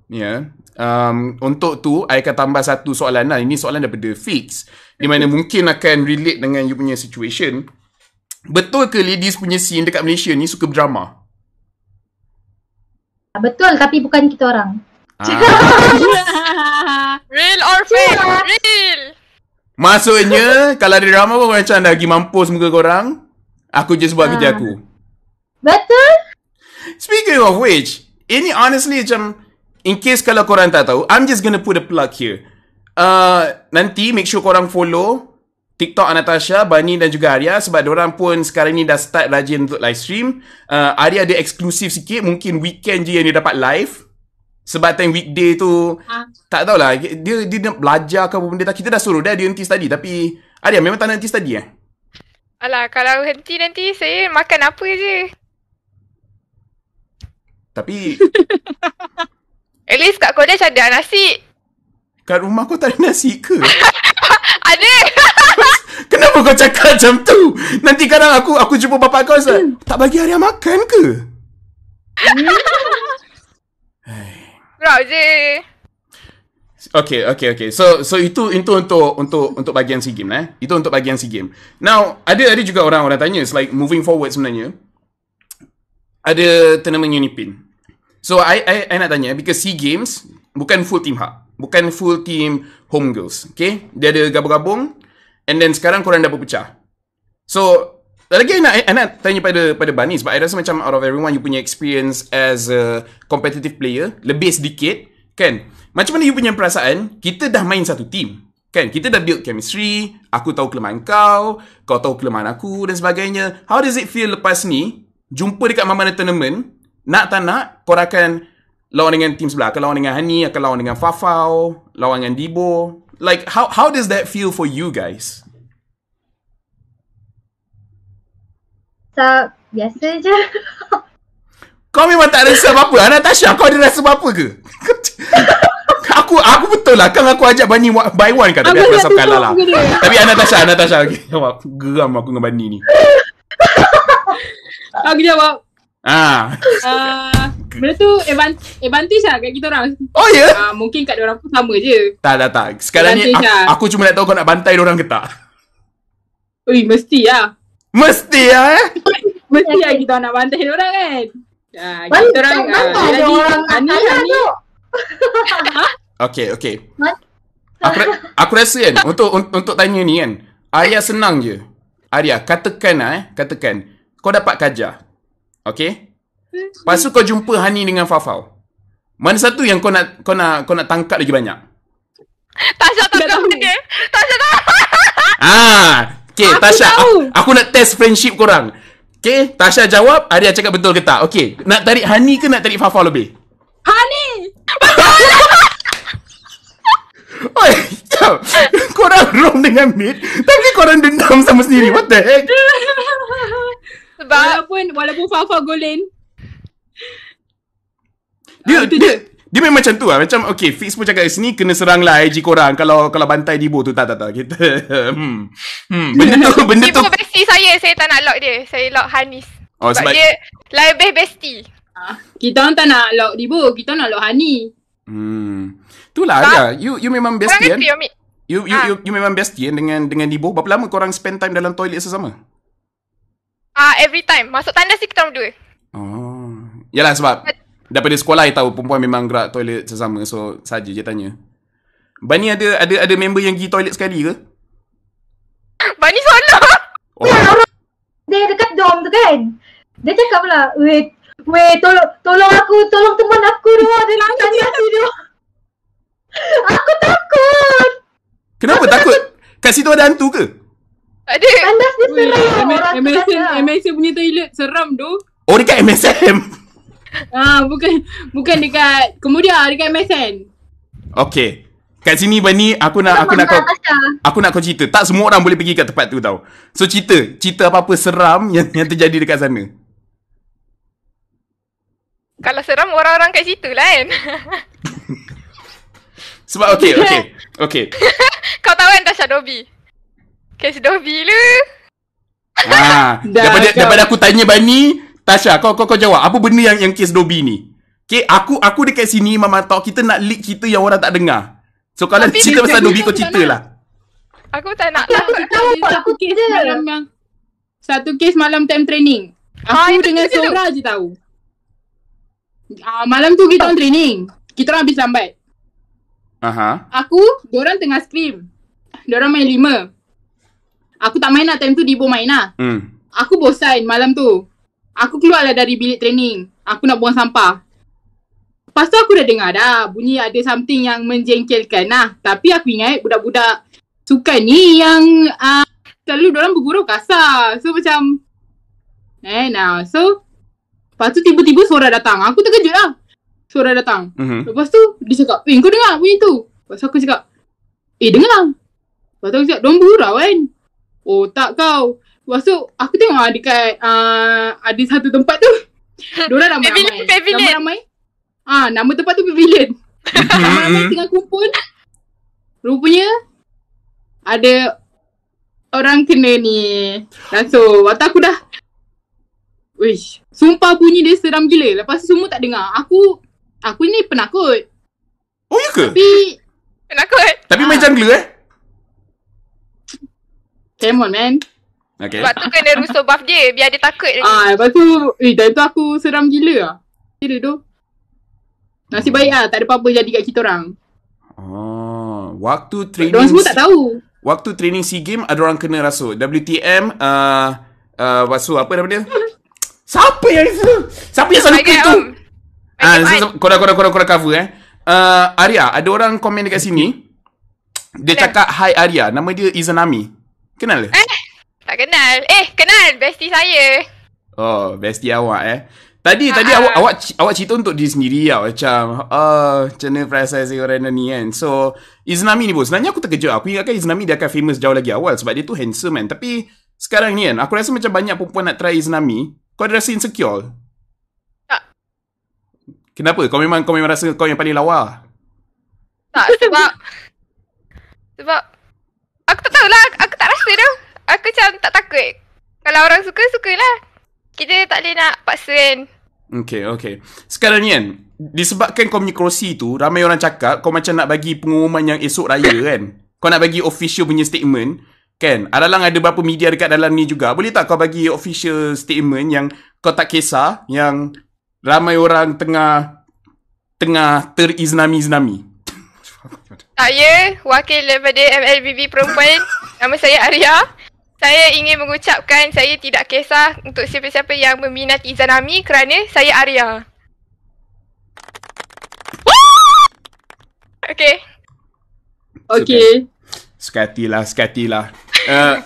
Ya. Um, untuk tu, I akan tambah satu soalan lah. Ini soalan daripada Fix. Di mana mungkin akan relate dengan you punya situation. Betul ke ladies punya scene dekat Malaysia ni suka berdrama? Betul tapi bukan kita orang. Ah, Real or fake? Real. maksudnya, kalau ada drama pun macam dah pergi mampus muka korang. Aku just buat kerja Ah. aku. Betul? Speaking of which, ini honestly macam, in case kalau korang tak tahu, I'm just gonna put a plug here. Uh, nanti make sure korang follow TikTok Anatasha, Bani dan juga Arya sebab orang pun sekarang ni dah start rajin untuk live stream. Uh, Arya ada eksklusif sikit, mungkin weekend je yang dia dapat live. Sebab time weekday tu, Ah. tak tahulah, dia, dia nak belajar ke apa benda tak. Kita dah suruh dah dia henti study tapi Arya memang tak nak henti study eh? Alah, kalau henti nanti saya makan apa je. Tapi At least kat Kodesh ada nasi. kat rumah kau tak ada nasi ke? Ada. Kenapa kau cakap macam tu? Nanti kadang aku aku jumpa bapak kau Ustaz. Tak bagi Arya makan ke? Kurau je. Okay, okay, okay. So, so itu itu untuk untuk untuk bagian SEA Games eh. Itu untuk bagian SEA Games. Now, ada ada juga orang orang tanya, it's like moving forward sebenarnya. Ada tournament Unipin. So, I I, I nak tanya because SEA Games bukan full team hub. Bukan full team home girls. Okay? Dia ada gabung-gabung and then sekarang korang dah berpecah. So, lagi I nak, I nak tanya pada pada Bani sebab I rasa macam out of everyone you punya experience as a competitive player lebih sedikit kan macam mana you punya perasaan kita dah main satu team kan kita dah build chemistry aku tahu kelemahan kau kau tahu kelemahan aku dan sebagainya how does it feel lepas ni jumpa dekat mana-mana tournament nak tak nak kau akan lawan dengan team sebelah akan lawan dengan Hani akan lawan dengan Fafau lawan dengan Dibo like how how does that feel for you guys So, biasa je. Kau memang tak rasa apa-apa. Natasha, kau ada rasa apa-apa ke? aku aku betul lah. Kan aku ajak Bani by one kan. Tapi Aku rasa kalah lah. Tapi Natasha, Natasha. Okay. Geram aku dengan Bani ni. Aku jawab. Ah. Uh, benda tu advan- advantage lah kat kita orang. Oh ya? Yeah? Uh, mungkin kat orang pun sama je. Tak, tak, tak. Sekarang ni Advantage aku, lah. aku cuma nak tahu kau nak bantai orang ke tak. Ui, mesti lah. Mesti lah eh. Mesti lah kita nak bantai orang kan. Uh, kita orang, bantai uh, lagi, orang Ani, Ani, tu. Okay, okay. Aku, aku rasa kan, untuk un- untuk tanya ni kan, Arya senang je. Arya, katakan lah eh, katakan. Kau dapat kajar. Okay? Lepas tu kau jumpa Hani dengan Fafau. Mana satu yang kau nak kau nak kau nak tangkap lagi banyak? Tasha tak tahu tahu. dia. Tasha tak Ah, okay, Aku Tasha, tahu. aku, aku nak test friendship korang. Okay, Tasha jawab, Arya cakap betul ke tak? Okay, nak tarik Hani ke nak tarik Fafau lebih? Hani! Oi, jap. korang wrong dengan mid, tapi korang dendam sama sendiri. What the heck? Sebab Walaupun, walaupun Fafa golin. Dia, Ah, itu dia, dia memang macam tu lah. Macam, okay, Fix pun cakap sini, kena serang lah IG korang kalau kalau bantai Dibo tu. Tak, tak, tak. Kita, hmm. hmm. Benda tu, benda dia tu. bukan bestie saya. Saya tak nak lock dia. Saya lock Hanis. Oh, sebab, Sebab dia lebih bestie. Ah, kita orang tak nak lock Dibo, kita nak lock Hani. hmm. Itulah, Arya. You, you memang bestie kan? You, you, Ah. you, you memang bestie kan dengan, dengan Dibo. Berapa lama korang spend time dalam toilet sesama? Ah, every time. Masuk tandas ni kita orang berdua. Oh. Yalah sebab daripada sekolah I tahu perempuan memang gerak toilet sesama. So, saja je tanya. Bani ada ada ada member yang pergi toilet sekali ke? Bani solo. Oh. Dia dekat dorm tu kan. Dia cakap pula, weh, weh, tolong, tolong aku, tolong teman aku dulu. Dia nak tanya aku dulu. Aku takut. Kenapa takut? Kat situ ada hantu ke? Ada. Tandas dia seram. M- Orang kata. MSN punya toilet seram tu. Oh dekat MSM. Ah, bukan bukan dekat kemudian dekat MSN. Okay. Kat sini Bani aku nak aku nak kau aku nak kau cerita. Tak semua orang boleh pergi kat tempat tu tau. So cerita, cerita apa-apa seram yang yang terjadi dekat sana. Kalau seram orang-orang kat situ lah kan. Sebab okay, okay. Okay. Kau tahu kan Tasha Dobi? Kes Dobi lu. Ha, Dah daripada kau. daripada aku tanya Bani, Tasha, kau kau kau jawab apa benda yang yang kes Dobi ni? Okay, aku aku dekat sini Mama tahu kita nak leak cerita yang orang tak dengar. So kalau Tapi cerita dia pasal Nobi kau cerita lah. Aku tak nak Aku lah. tak tahu satu aku kes malam yang satu kes malam time training. Aku itu dengan. Sora je tahu. Ah, malam tu kita orang training. Kita orang habis lambat. Aha. Aku, diorang tengah scream. Diorang main lima. Aku tak main lah time tu Dibo main lah. Hmm. Aku bosan malam tu. Aku keluar lah dari bilik training. Aku nak buang sampah. Lepas tu aku dah dengar dah bunyi ada something yang menjengkelkan lah. Tapi aku ingat budak-budak sukan ni yang uh, selalu diorang bergurau kasar. So macam eh nah. So lepas tu tiba-tiba suara datang. Aku terkejut lah. Suara datang. Mhm. Lepas tu dia cakap, eh kau dengar bunyi tu? Lepas tu aku cakap, eh dengar. Lepas tu aku cakap, diorang bergurau kan? Oh tak kau. Lepas tu aku tengok lah dekat uh, ada satu tempat tu. Diorang ramai-ramai. Pavilion, pavilion. Ramai-ramai. Ah, nama tempat tu pavilion. Ramai-ramai tengah kumpul. Rupanya ada orang kena ni. Rasul. Waktu aku dah Wish, sumpah bunyi dia seram gila. Lepas tu semua tak dengar. Aku aku ni penakut. Oh ya ke? Tapi Penakut. Tapi main Ah. jungler eh? Come on man. Okay. Sebab tu kena rusuh buff dia. Biar dia takut lagi. Ah, lepas tu, eh, time tu aku seram gila lah. Gila tu. Nasib baik lah, tak ada apa-apa jadi kat kita orang. Oh, waktu Diorang training semua tak tahu. waktu training SEA Game ada orang kena rasuk. WTM uh, uh, Wasu apa nama dia? Siapa yang itu? Siapa yang selalu tu? Ah, korang, korang, korang, korang cover eh. Uh, Arya, ada orang komen dekat sini. Dia cakap, Hi Arya. Nama dia Izanami. Kenal ke? Tak kenal. Eh, kenal. Bestie saya. Oh, bestie awak eh. Tadi, Ah, tadi ah. awak, awak, awak cerita untuk diri sendiri lah. Macam, oh, macam mana perasaan si orang ni kan. So, Izanami ni pun. Sebenarnya aku terkejut. Aku ingatkan Izanami dia akan famous jauh lagi awal. Sebab dia tu handsome kan. Tapi, sekarang ni kan, aku rasa macam banyak perempuan nak try Izanami. Kau ada rasa insecure? Tak. Kenapa? Kau memang kau memang rasa kau yang paling lawa? Tak, sebab... sebab... Aku tak tahulah. Aku tak rasa tu. Aku macam tak takut. Kalau orang suka, sukalah. Kita tak boleh nak paksa kan. Okay, okay. Sekarang ni kan, disebabkan kau punya kerusi tu, ramai orang cakap kau macam nak bagi pengumuman yang esok raya kan? Kau nak bagi official punya statement, kan? Adalang ada beberapa media dekat dalam ni juga. Boleh tak kau bagi official statement yang kau tak kisah, yang ramai orang tengah tengah teriznami-iznami? Saya, wakil daripada MLBB Perempuan. Nama saya Arya. Saya ingin mengucapkan saya tidak kisah untuk siapa-siapa yang meminati Zanami kerana saya Arya. Okay. Okay. Sekatilah, sekatilah. Uh,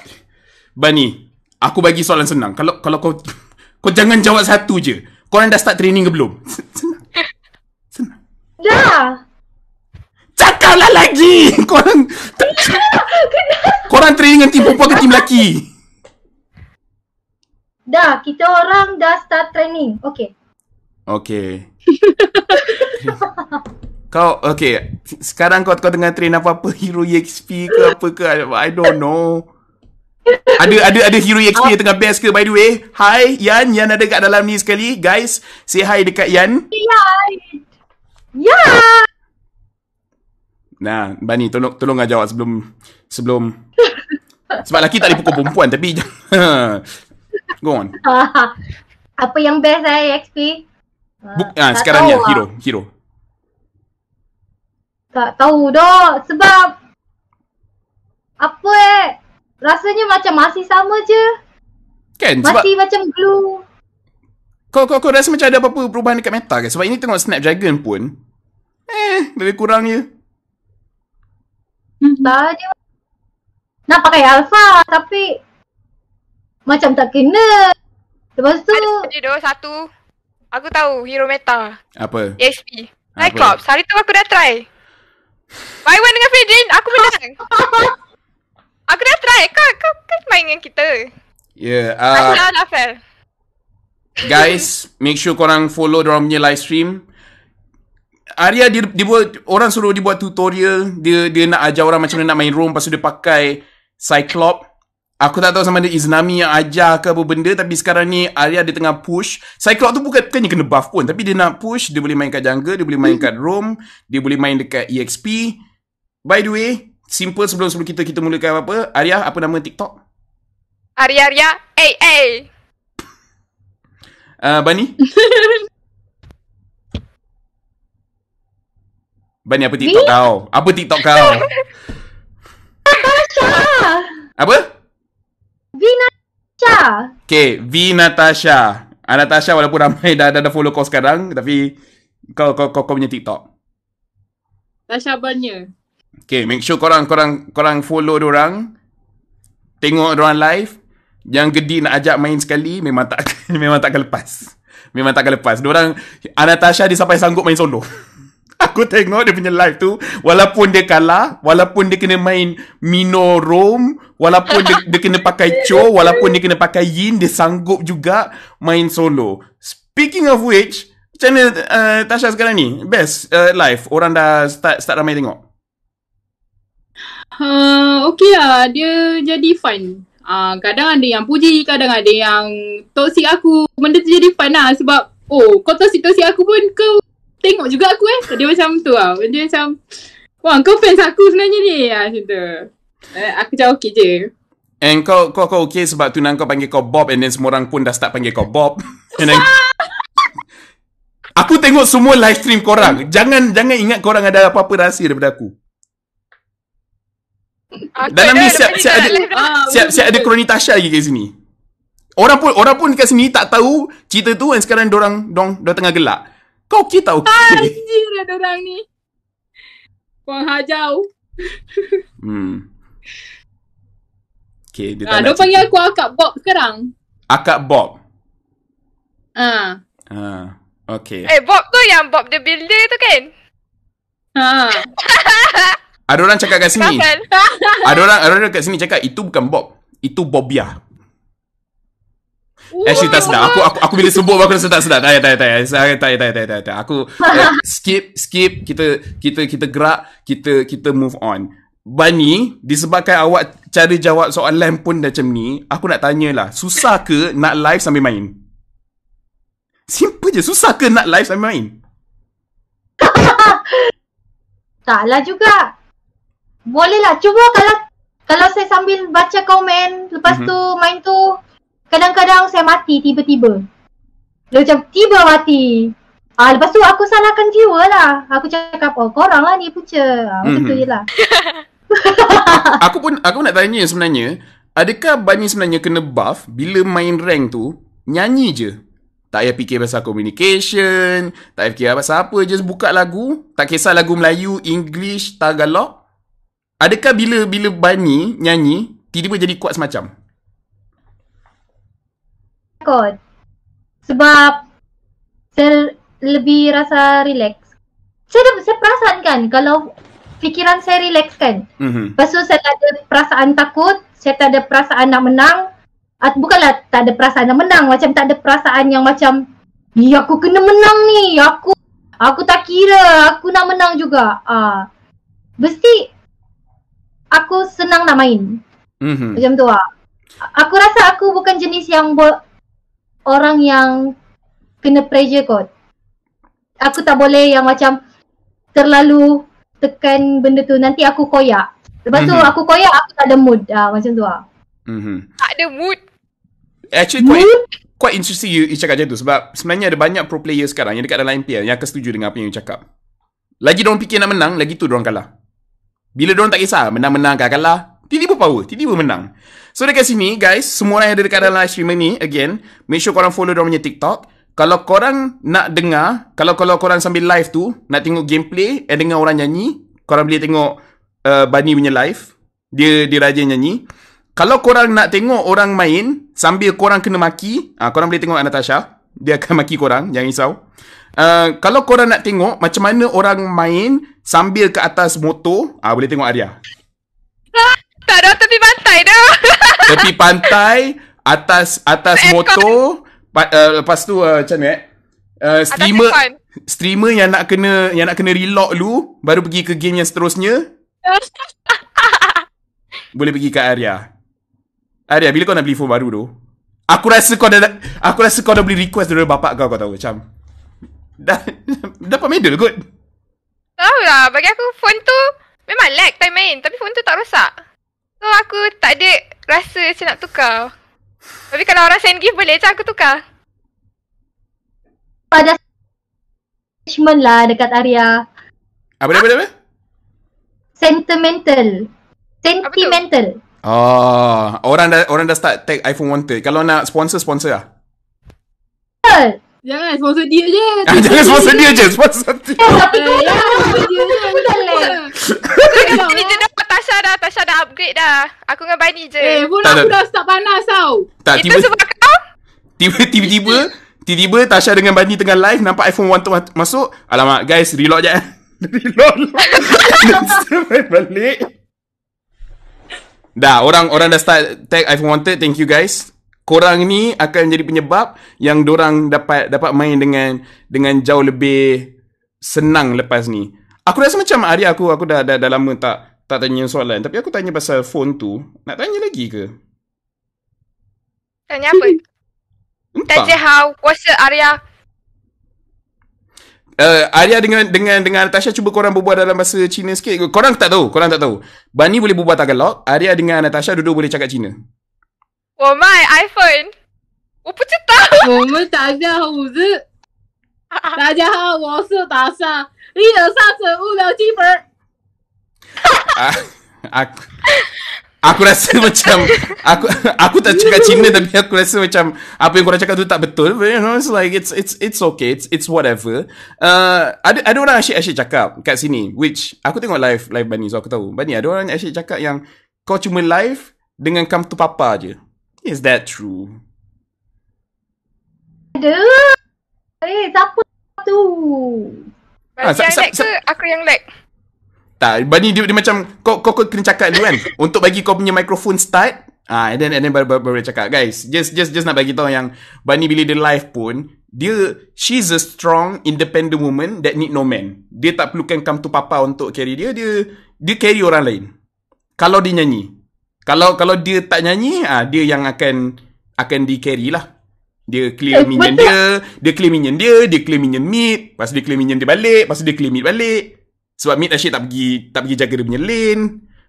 Bani, aku bagi soalan senang. Kalau kalau kau kau jangan jawab satu je. Korang dah start training ke belum? Senang. Dah. Cakaplah lagi! Korang... Korang training dengan tim perempuan ke tim lelaki? Dah, kita orang dah start training. Okay. Okay. kau, okay. Sekarang kau kau tengah train apa-apa hero EXP ke apa ke? I don't know. Ada ada ada hero EXP yang tengah best ke by the way? Hi Yan, Yan ada kat dalam ni sekali. Guys, say hi dekat Yan. Ya. Nah, Bani tolong tolong jawab sebelum sebelum sebab lelaki tak boleh pukul perempuan tapi Go on. Apa yang best saya XP? Buk, Ah, sekarang ni lah, lah. hero, hero. Tak tahu dah sebab apa eh rasanya macam masih sama je. Kan? Sebab Masih macam glue. kau, kau, kau rasa macam ada apa-apa perubahan dekat meta ke? Sebab ini tengok Snapdragon pun eh, lebih kurang je. Tak je. Nak pakai alpha tapi macam tak kena. Lepas tu Ada doh satu. Aku tahu hero meta. Apa? EXP. Apa? Cyclops. Hari tu aku dah try. Buy one dengan Fadin, aku menang. aku dah try. Kau, kau kan main dengan kita. Yeah, Uh, uh, guys, make sure korang follow dorang punya live stream. Arya dia, dia buat orang suruh dia buat tutorial, dia dia nak ajar orang macam mana nak main roam lepas tu dia pakai Cyclops. Aku tak tahu sama ada Iznami yang ajar ke apa benda tapi sekarang ni Arya dia tengah push. Cyclops tu bukan bukannya kena buff pun tapi dia nak push, dia boleh main kat jungle, dia boleh main kat roam, dia boleh main dekat EXP. By the way, simple sebelum sebelum kita kita mulakan apa-apa, Arya apa nama TikTok? Arya Arya. Eh eh. Uh, Bani? Bani apa TikTok kau? Apa TikTok kau? Apa? Vinacha. Okay, V Natasha. Ah, Natasha walaupun ramai dah, dah, dah follow kau sekarang tapi kau kau kau, kau punya TikTok. Tasha Banya. Okay, make sure korang korang korang follow orang. Tengok orang live. Yang gedi nak ajak main sekali memang tak memang takkan lepas. Memang takkan lepas. Diorang Anatasha dia sampai sanggup main solo. Aku tengok dia punya live tu walaupun dia kalah, walaupun dia kena main Mino Rome, walaupun dia, dia kena pakai Cho, walaupun dia kena pakai Yin, dia sanggup juga main solo. Speaking of which, macam mana uh, Tasha sekarang ni? Best uh, live. Orang dah start start ramai tengok. Uh, okay lah, dia jadi fun. Uh, kadang ada yang puji, kadang ada yang toxic aku. Benda tu jadi fun lah sebab oh kau toxic-toxic aku pun kau tengok juga aku eh. Dia macam tu lah. Dia macam wah kau fans aku sebenarnya ni. Ha, macam tu. Uh, aku macam okay je. And kau kau kau okay sebab tunang kau panggil kau Bob and then semua orang pun dah start panggil kau Bob. And then, aku tengok semua live stream korang. Jangan jangan ingat korang ada apa-apa rahsia daripada aku. Okay, Dalam ni dah, siap siap ada. Ah, siap siap ada Kroni Tasha lagi kat sini. Orang pun orang pun kat sini tak tahu cerita tu and sekarang dorang dong dah tengah gelak. Kau okay tak okay? Anjir ada orang ni. Wang hajau. hmm. Okay, dia tak Ah, nak dia panggil aku akak Bob sekarang. Akak Bob. Ah. Ah, okay. Eh Bob tu yang Bob the Builder tu kan? Ha. Ada orang cakap kat sini. Ada orang ada orang kat sini cakap itu bukan Bob. Itu Bobia. Actually tak sedap. Aku aku aku bila sebut aku rasa tak sedap. Tak tak tak. Tak tak tak tak tak. Aku eh, skip skip kita kita kita gerak, kita kita move on. Bani, disebabkan awak cara jawab soalan pun macam ni, aku nak tanyalah, susah ke nak live sambil main? Simple je, susah ke nak live sambil main? Taklah juga. Boleh lah. Cuba kalau kalau saya sambil baca komen, lepas Mhm. tu main tu, kadang-kadang saya mati tiba-tiba. Dia macam tiba mati. Ah, lepas tu aku salahkan viewer lah. Aku cakap, oh korang lah ni punca. Ah, macam Mhm. tu je lah. aku pun aku nak tanya sebenarnya, adakah Bani sebenarnya kena buff bila main rank tu nyanyi je? Tak payah fikir pasal communication, tak payah fikir pasal apa, just buka lagu, tak kisah lagu Melayu, English, Tagalog. Adakah bila bila Bani nyanyi tiba-tiba jadi kuat semacam? Kot. Sebab saya lebih rasa relax. Saya, saya perasan kan kalau fikiran saya relax kan. Mhm. Lepas tu saya tak ada perasaan takut, saya tak ada perasaan nak menang. At, bukanlah tak ada perasaan nak menang, macam tak ada perasaan yang macam ni aku kena menang ni, aku aku tak kira, aku nak menang juga. Ah. Mesti aku senang nak main. Mhm. Macam tu lah. Aku rasa aku bukan jenis yang bo- orang yang kena pressure kot. Aku tak boleh yang macam terlalu tekan benda tu nanti aku koyak. Lepas tu Mhm. aku koyak aku tak ada mood. Ah macam tu lah. Mhm. Tak ada mood. Actually quite quite interesting you, you cakap macam tu sebab sebenarnya ada banyak pro player sekarang yang dekat dalam MPL yang akan setuju dengan apa yang you cakap. Lagi diorang fikir nak menang, lagi tu diorang kalah. Bila diorang tak kisah, menang-menang kalah kalah, tiba-tiba power, tiba-tiba menang. So dekat sini guys, semua orang yang ada dekat dalam live stream ni, again, make sure korang follow diorang punya TikTok. Kalau korang nak dengar, kalau kalau korang sambil live tu, nak tengok gameplay and dengar orang nyanyi, korang boleh tengok uh, Bani punya live. Dia dia rajin nyanyi. Kalau korang nak tengok orang main sambil korang kena maki, ah korang boleh tengok Natasha. Dia akan maki korang, jangan risau. Uh, kalau korang nak tengok macam mana orang main sambil ke atas motor, ah boleh tengok Arya. Tak ada tepi pantai tu. Tepi pantai, atas atas Aircon. motor, pa, uh, lepas tu uh, macam mana eh? Uh, streamer streamer yang nak kena yang nak kena reload dulu baru pergi ke game yang seterusnya boleh pergi ke Arya. Arya, bila kau nak beli phone baru tu? Aku rasa kau dah aku rasa kau dah beli request dari bapak kau kau tahu macam. Dah dapat medal kot. Tahu lah, bagi aku phone tu memang lag time main tapi phone tu tak rosak. So aku tak ada rasa macam nak tukar. Tapi kalau orang send gift boleh macam aku tukar. Pada attachment lah dekat Arya. Apa dia apa dia? apa? Sentimental. Sentimental. Oh, orang dah orang dah start tag iPhone wanted. Kalau nak sponsor sponsor lah. Jangan sponsor dia je. Ah, jangan sponsor dia je, sponsor dia. Tapi Eh, jangan sponsor dia je. Betul Ni je dah Tasha dah, Tasha dah upgrade dah. Aku dengan Bani je. Eh, Tak, aku tak. dah start panas tau. Tak Itu tiba sebab kau? tiba tiba-tiba tiba-tiba Tasha dengan Bani tengah live nampak iPhone wanted ma- masuk. Alamak guys, reload je. reload. Sampai balik. Dah, orang orang dah start tag iPhone wanted. Thank you guys. Korang ni akan jadi penyebab yang dorang dapat dapat main dengan dengan jauh lebih senang lepas ni. Aku rasa macam Arya aku aku dah dah, dah lama tak tak tanya soalan tapi aku tanya pasal phone tu. Nak tanya lagi ke? Tanya apa? Entah. Tanya how puasa Arya. Uh, Arya dengan dengan dengan Natasha cuba korang berbual dalam bahasa Cina sikit. Korang tak tahu, korang tak tahu. Bani boleh berbual Tagalog, Arya dengan Natasha duduk boleh cakap Cina. Oh my iPhone. 我不知道。我们大家好，我是大家好，我是大傻，一二三四五六七八。 Aku, aku rasa macam aku aku tak cakap Cina tapi aku rasa macam apa yang korang cakap tu tak betul. But, you know, it's like it's it's it's okay. It's it's whatever. Uh, ada ada orang asyik-asyik cakap kat sini which aku tengok live live Bani so aku tahu. Bani ada orang asyik cakap yang kau cuma live dengan come to papa je. Is that true? ada. Eh, siapa tu? Bani Ah, yang lag ke aku yang lag? Tak, Bani dia, dia macam kau, kau kau kena cakap dulu kan untuk bagi kau punya microphone start. Ah, and then and then baru, baru, baru cakap guys. Just just just nak bagi tahu yang Bani bila dia live pun dia she's a strong independent woman that need no man. Dia tak perlukan come to papa untuk carry dia. Dia dia carry orang lain. Kalau dia nyanyi. Kalau kalau dia tak nyanyi, ah dia yang akan akan di carry lah. Dia clear Eh, minion betul. dia, dia clear minion dia, dia clear minion mid, lepas dia clear minion dia balik, lepas dia clear mid balik. Sebab mid asyik tak pergi tak pergi jaga dia punya lane.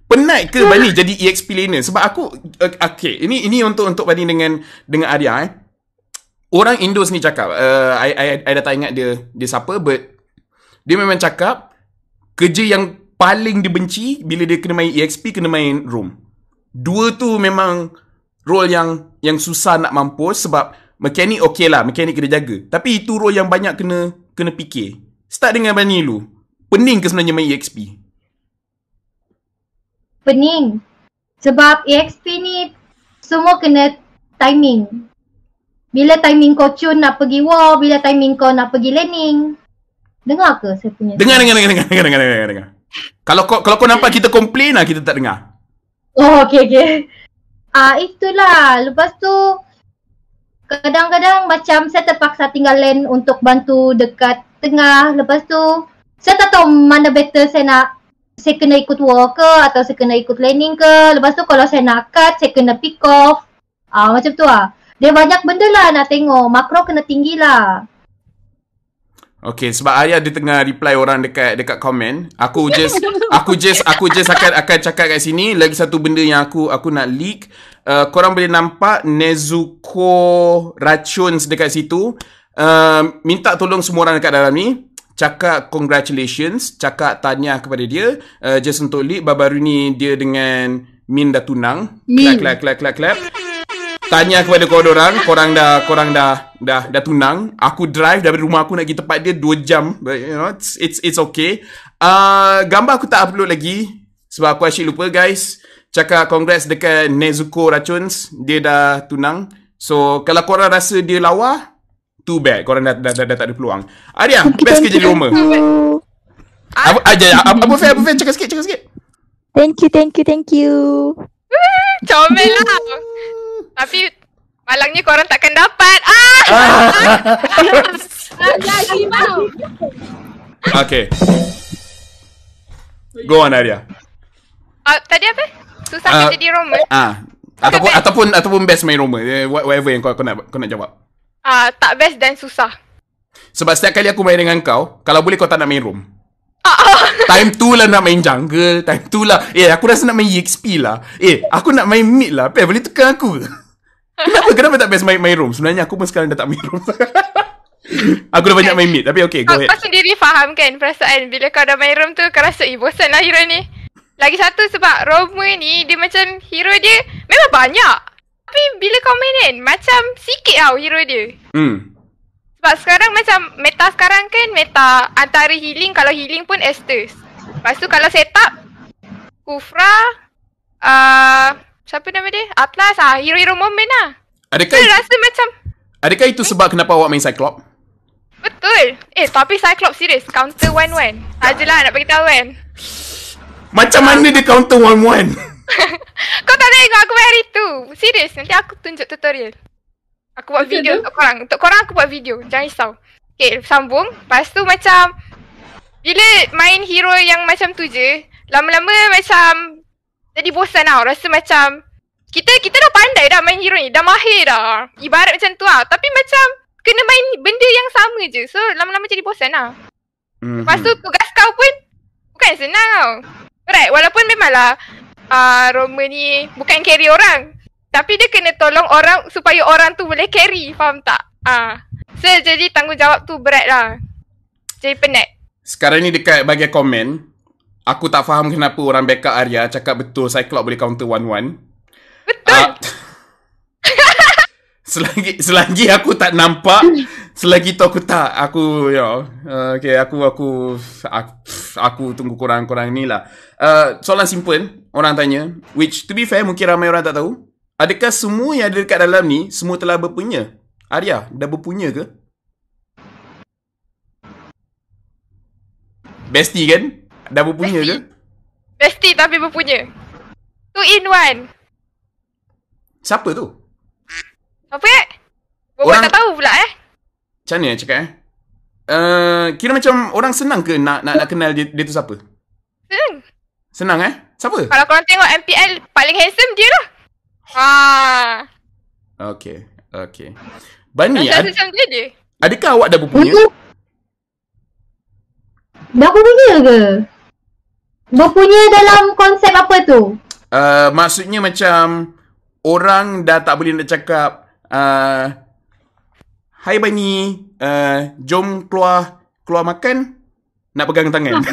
Penat ke Bani jadi EXP laner? Sebab aku okay, ini ini untuk untuk Bani dengan dengan Arya eh. Orang Indo ni cakap, uh, I, I, I dah tak ingat dia dia siapa but dia memang cakap kerja yang paling dia benci bila dia kena main EXP kena main room. Dua tu memang role yang yang susah nak mampus sebab mekanik okey lah, mekanik kena jaga. Tapi itu role yang banyak kena kena fikir. Start dengan Bani dulu. Pening ke sebenarnya main EXP? Pening. Sebab EXP ni semua kena timing. Bila timing kau cun nak pergi war, bila timing kau nak pergi laning. Dengar ke saya punya? Dengar, dengar, dengar, dengar, dengar, dengar, dengar, dengar. Kalau kau kalau kau nampak kita komplain lah, kita tak dengar. Oh, okay, okay. Ah, itulah. Lepas tu, kadang-kadang macam saya terpaksa tinggal lane untuk bantu dekat tengah. Lepas tu, saya tak tahu mana better saya nak saya kena ikut war ke atau saya kena ikut laning ke. Lepas tu kalau saya nak cut, saya kena pick off. Ah, macam tu lah. Dia banyak benda lah nak tengok. Makro kena tinggi lah. Okay, sebab Arya dia tengah reply orang dekat dekat komen. Aku just aku just aku just akan akan cakap kat sini lagi satu benda yang aku aku nak leak. Uh, korang boleh nampak Nezuko Racuns dekat situ. Uh, minta tolong semua orang dekat dalam ni cakap congratulations, cakap tanya kepada dia uh, untuk leak baru-baru ni dia dengan Min dah tunang. Min. Clap clap clap clap clap. Tanya kepada korang orang, korang dah korang dah dah dah tunang. Aku drive dari rumah aku nak pergi tempat dia 2 jam. But, you know, it's it's it's okay. Uh, gambar aku tak upload lagi sebab aku asyik lupa guys. Cakap congrats dekat Nezuko Racuns, dia dah tunang. So kalau korang rasa dia lawa, too bad. Korang dah dah, dah, dah tak ada peluang. Arya, best kerja di rumah. Apa aja apa apa fair apa fair cakap sikit cakap sikit. Thank you, thank you, thank you. Comel lah. Tapi malangnya korang takkan dapat. Ah! Lagi mau. Okay. Go on Arya. ah tadi apa? Susah Ah. kerja di Roma. Ah, Ataupun best. ataupun ataupun best main Roma. Eh, wha- Whatever yang kau, kau nak kau nak jawab. Ah, tak best dan susah. Sebab setiap kali aku main dengan kau, kalau boleh kau tak nak main room. Ah, Time tu lah nak main jungle, time tu lah. Eh, aku rasa nak main EXP lah. Eh, aku nak main mid lah. Pe, boleh tekan aku ke? Kenapa? Kenapa tak best main, main room? Sebenarnya aku pun sekarang dah tak main room. aku dah banyak main mid. Tapi okay, go ahead. kau sendiri faham kan perasaan bila kau dah main room tu kau rasa eh bosan lah hero ni. Lagi satu sebab Roma ni dia macam hero dia memang banyak. Tapi bila kau main kan macam sikit tau hero dia. Hmm. Sebab sekarang macam meta sekarang kan meta antara healing kalau healing pun Estus. Lepas tu kalau setup Kufra uh, siapa nama dia? Atlas ah hero-hero moment lah. Adakah, Kau rasa macam adakah itu sebab kenapa awak main Cyclops? betul. Eh tapi Cyclops serius counter 1-1. Sajalah nak bagi tahu kan. Macam mana dia counter one-one? Kau tak tengok aku main hari tu. Serius, nanti aku tunjuk tutorial. Aku buat Macam video tu? untuk korang. Untuk korang aku buat video. Jangan risau. Okay, sambung. Lepas tu macam... Bila main hero yang macam tu je, lama-lama macam... Jadi bosan tau. Rasa macam... Kita kita dah pandai dah main hero ni. Dah mahir dah. Ibarat macam tu lah. Tapi macam... Kena main benda yang sama je. So, lama-lama jadi bosan lah. Mhm. Lepas tu tugas kau pun bukan senang tau. Right, walaupun memanglah uh, Roma ni bukan carry orang. Tapi dia kena tolong orang supaya orang tu boleh carry, faham tak? Ah. Uh. So jadi tanggungjawab tu berat lah. Jadi penat. Sekarang ni dekat bagian komen, aku tak faham kenapa orang backup Arya cakap betul Cyclops boleh counter one-one. Betul. Ah, selagi selagi aku tak nampak, selagi tu aku tak aku you know, uh, okay aku aku aku, aku tunggu korang-korang ni lah. Uh, soalan simple orang tanya, which to be fair mungkin ramai orang tak tahu. Adakah semua yang ada dekat dalam ni semua telah berpunya? Arya, dah berpunya ke? Bestie kan? Dah berpunya ke? Bestie tapi berpunya. Two in one. Siapa tu? Apa eh? Orang- tak tahu pula eh. Macam mana nak cakap eh? Uh, kira macam orang senang ke nak nak, nak kenal dia, dia tu siapa? Hmm. Senang eh? Siapa? Kalau korang tengok MPL paling handsome dia lah. Ah. Okay, okay. Bani, ad, macam dia dia. adakah awak dah berpunya? Dah berpunya ke? Berpunya dalam konsep apa tu? Uh, maksudnya macam orang dah tak boleh nak cakap uh, Hai Bani, uh, jom keluar keluar makan nak pegang tangan.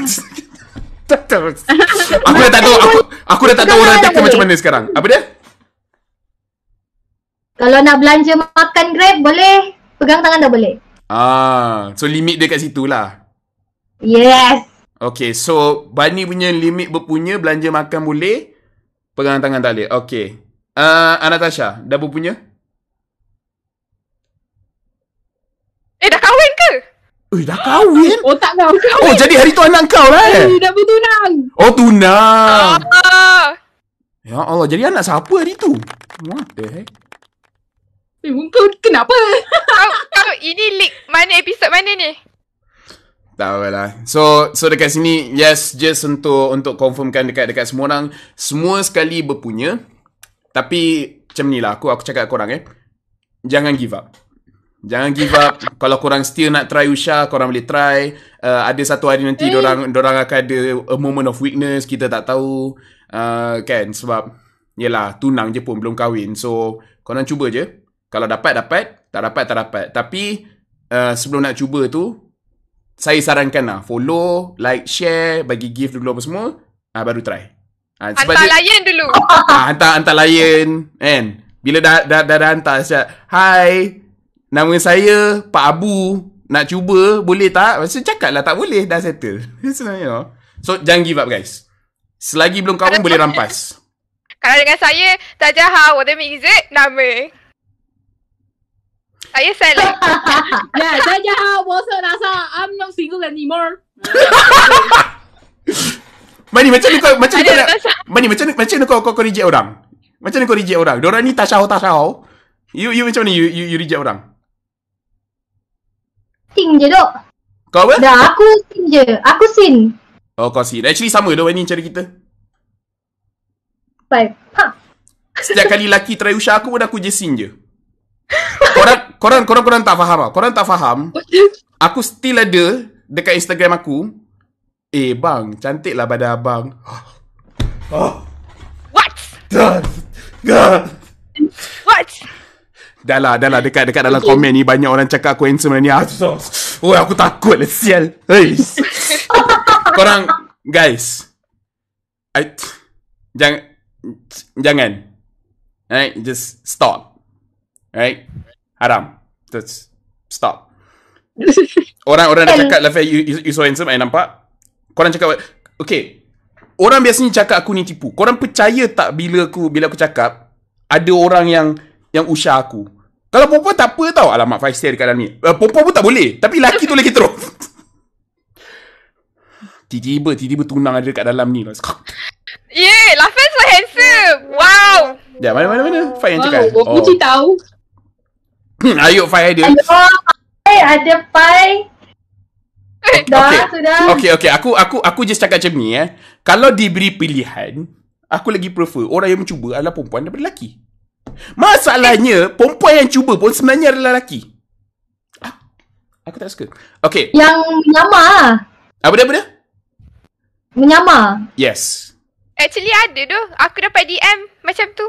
tak tahu. Aku dah tak tahu aku aku dah tak tahu orang tackle macam mana sekarang. Apa dia? Kalau nak belanja makan Grab boleh. Pegang tangan dah boleh. Ah, so limit dia kat situ lah. Yes. Okay, so Bani punya limit berpunya, belanja makan boleh, pegang tangan tak boleh. Okay. Uh, Anatasha, dah berpunya? Eh dah kahwin ke? Eh, dah kahwin? Otak kau. Oh, jadi hari tu anak kau lah eh? Eh, dah bertunang. Oh, tunang. Ah. Ya Allah, jadi anak siapa hari tu? What the heck? Eh, kau kenapa? kau, kau ini leak mana episod mana ni? Tak apalah. So, so dekat sini, yes, just untuk untuk confirmkan dekat dekat semua orang, semua sekali berpunya. Tapi, macam ni lah, aku, aku cakap korang eh. Jangan give up. Jangan give up. Kalau korang still nak try Usha, korang boleh try. Uh, ada satu hari nanti, eh. dorang, dorang akan ada a moment of weakness, kita tak tahu. Uh, kan, sebab, yelah, tunang je pun, belum kahwin. So, korang cuba je. Kalau dapat, dapat. Tak dapat, tak dapat. Tapi, uh, sebelum nak cuba tu, saya sarankan lah follow, like, share, bagi gift dulu apa semua, ah baru try. Sebab Hantar dia, layan dulu. ah, hantar hantar layan kan. Bila dah dah dah, dah hantar cakap, "Hai, nama saya Pak Abu, nak cuba boleh tak?" Masa cakap lah tak boleh, dah settle. Sebenarnya. You know. So jangan give up guys. Selagi belum kahwin boleh rampas. Kalau dengan saya, 大家好，我的名字 nama. Saya Saleh. Ya, daja, 我是拉萨，I'm not single anymore. Mani macam ni kau macam ni kau Ada nak, Natasha. Mani macam ni macam ni kau kau, kau reject orang. Macam ni kau reject orang. Diorang ni tasyaw tasyaw. You you macam ni you you, you reject orang. Sin je dok. Kau apa? Dah aku sin je. Aku sin. Oh kau see. Actually sama dah ni cara kita. Five. Ha. Setiap kali laki try usha aku pun aku jesin je. Korang, korang, korang, korang tak faham lah. Korang tak faham. Aku still ada dekat Instagram aku. Eh bang, cantik lah badan abang. What? Dah What? Dah lah, dah lah dekat dekat dalam komen ni banyak orang cakap aku handsome ni. Ah, so, oh, aku takut lah sial. Hey. Korang guys. I, jangan jangan. Right? Just stop. Right? Haram. Just stop. Orang-orang dah cakap Lafay you, you, you so handsome I nampak. Korang cakap Okay. Orang biasanya cakap aku ni tipu. Korang percaya tak bila aku bila aku cakap ada orang yang yang usah aku. Kalau perempuan tak apa tau. Alamak, five star dekat dalam ni. Uh, perempuan pun tak boleh. Tapi lelaki tu lagi teruk. tiba-tiba, tiba-tiba tunang ada dekat dalam ni. Yeah, Lafaz so handsome. Wow. Ya, mana, mana, mana? Fai yang Wow, cakap. aku oh. tahu. Ayuk, Fai ada. Ayo, Pai, ada Pai. Dah, Okay. sudah. Okay, okay. Aku aku aku just cakap macam ni eh. Kalau diberi pilihan, aku lagi prefer orang yang mencuba adalah perempuan daripada lelaki. Masalahnya, perempuan yang cuba pun sebenarnya adalah lelaki. Ah, Aku tak suka. Okay. Yang menyamar. Apa dia, apa dia? Menyamar. Yes. Actually ada tu. Aku dapat DM macam tu.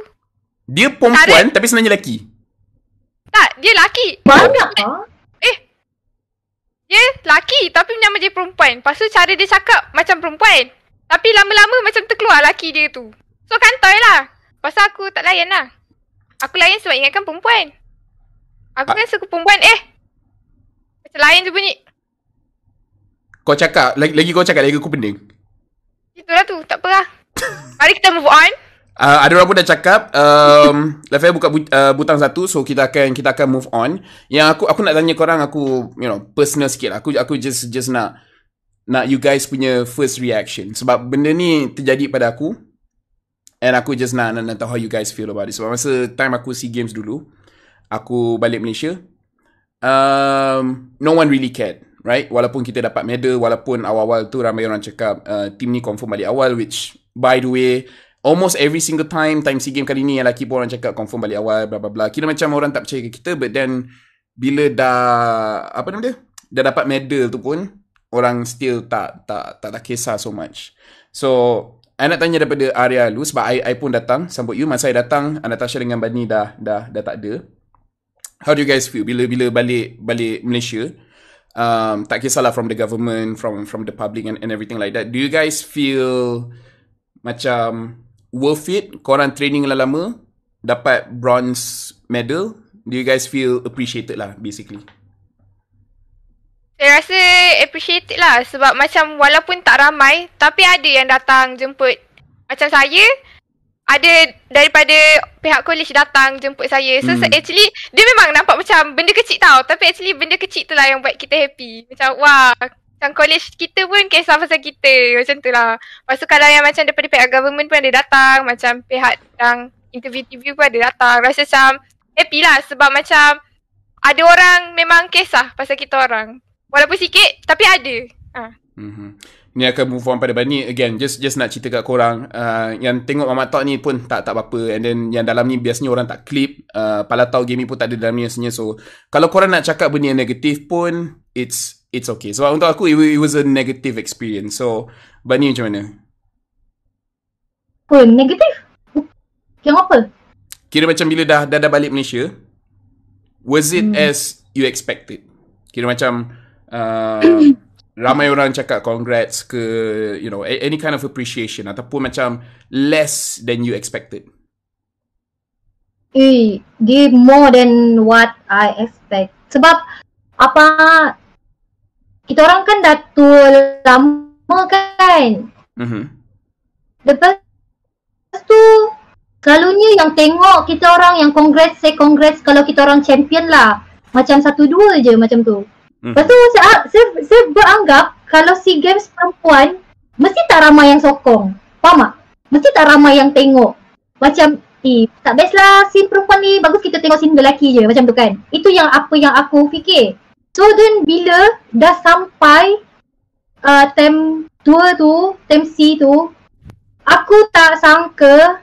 Dia perempuan tapi sebenarnya lelaki. Tak, dia laki. Banyak ah. Dia laki tapi menyamar je perempuan. Lepas tu cara dia cakap macam perempuan. Tapi lama-lama macam terkeluar laki dia tu. So kantoi lah. Pasal aku tak layan lah. Aku layan sebab ingatkan perempuan. Aku Ah. kan suka perempuan. Eh. Macam lain je bunyi. Kau cakap, lagi, lagi kau cakap, lagi aku pening. Itulah tu. Tak apa lah. Mari kita move on. Uh, ada orang pun dah cakap um, Lafayette buka but, uh, butang satu So kita akan kita akan move on Yang aku aku nak tanya korang Aku you know Personal sikit lah. Aku aku just just nak Nak you guys punya First reaction Sebab benda ni Terjadi pada aku And aku just nak, nak, nak tahu How you guys feel about it Sebab masa time aku SEA Games dulu Aku balik Malaysia um, No one really cared Right Walaupun kita dapat medal Walaupun awal-awal tu Ramai orang cakap uh, Team ni confirm balik awal Which By the way almost every single time time SEA Games kali ni yang lelaki pun orang cakap confirm balik awal bla bla bla. Kira macam orang tak percaya ke kita but then bila dah apa nama dia? Dah dapat medal tu pun orang still tak tak tak, tak kisah so much. So I nak tanya daripada Arya lu sebab I, I pun datang sambut you masa I datang Anastasia dengan Bani dah dah dah tak ada. How do you guys feel bila bila balik balik Malaysia? Um, tak kisahlah from the government, from from the public and, and everything like that. Do you guys feel macam worth it korang training lama-lama dapat bronze medal do you guys feel appreciated lah basically Saya rasa appreciated lah sebab macam walaupun tak ramai tapi ada yang datang jemput. Macam saya ada daripada pihak college datang jemput saya. So Hmm. hmm. actually dia memang nampak macam benda kecil tau tapi actually benda kecil tu lah yang buat kita happy. Macam wah macam college kita pun kisah pasal kita macam tu lah. Lepas tu kalau yang macam daripada pihak government pun ada datang macam pihak yang interview-interview pun ada datang. Rasa macam happy lah sebab macam ada orang memang kisah pasal kita orang. Walaupun sikit tapi ada. Ha. mm-hmm. ni akan move on pada Bani again just just nak cerita kat korang uh, yang tengok Mama Talk ni pun tak tak apa-apa and then yang dalam ni biasanya orang tak clip uh, Palatau Gaming pun tak ada dalam ni biasanya so kalau korang nak cakap benda yang negatif pun it's it's okay sebab untuk aku it, it was a negative experience so Bani macam mana Pun negatif. Yang apa? Kira macam bila dah dah, dah balik Malaysia, was it hmm. as you expected? Kira macam uh, ramai orang cakap congrats ke, you know, any kind of appreciation ataupun macam less than you expected. Eh, dia more than what I expect. Sebab apa kita orang kan dah tua lama kan. Mm-hmm. Lepas tu selalunya yang tengok kita orang yang congrats say congrats kalau kita orang champion lah. Macam satu dua je macam tu. Hmm. Lepas tu saya, saya, saya beranggap kalau SEA Games perempuan mesti tak ramai yang sokong. Faham tak? Mesti tak ramai yang tengok. Macam eh tak best lah scene perempuan ni bagus kita tengok scene lelaki je macam tu kan. Itu yang apa yang aku fikir. So then bila dah sampai uh, time 2 tu, time C tu aku tak sangka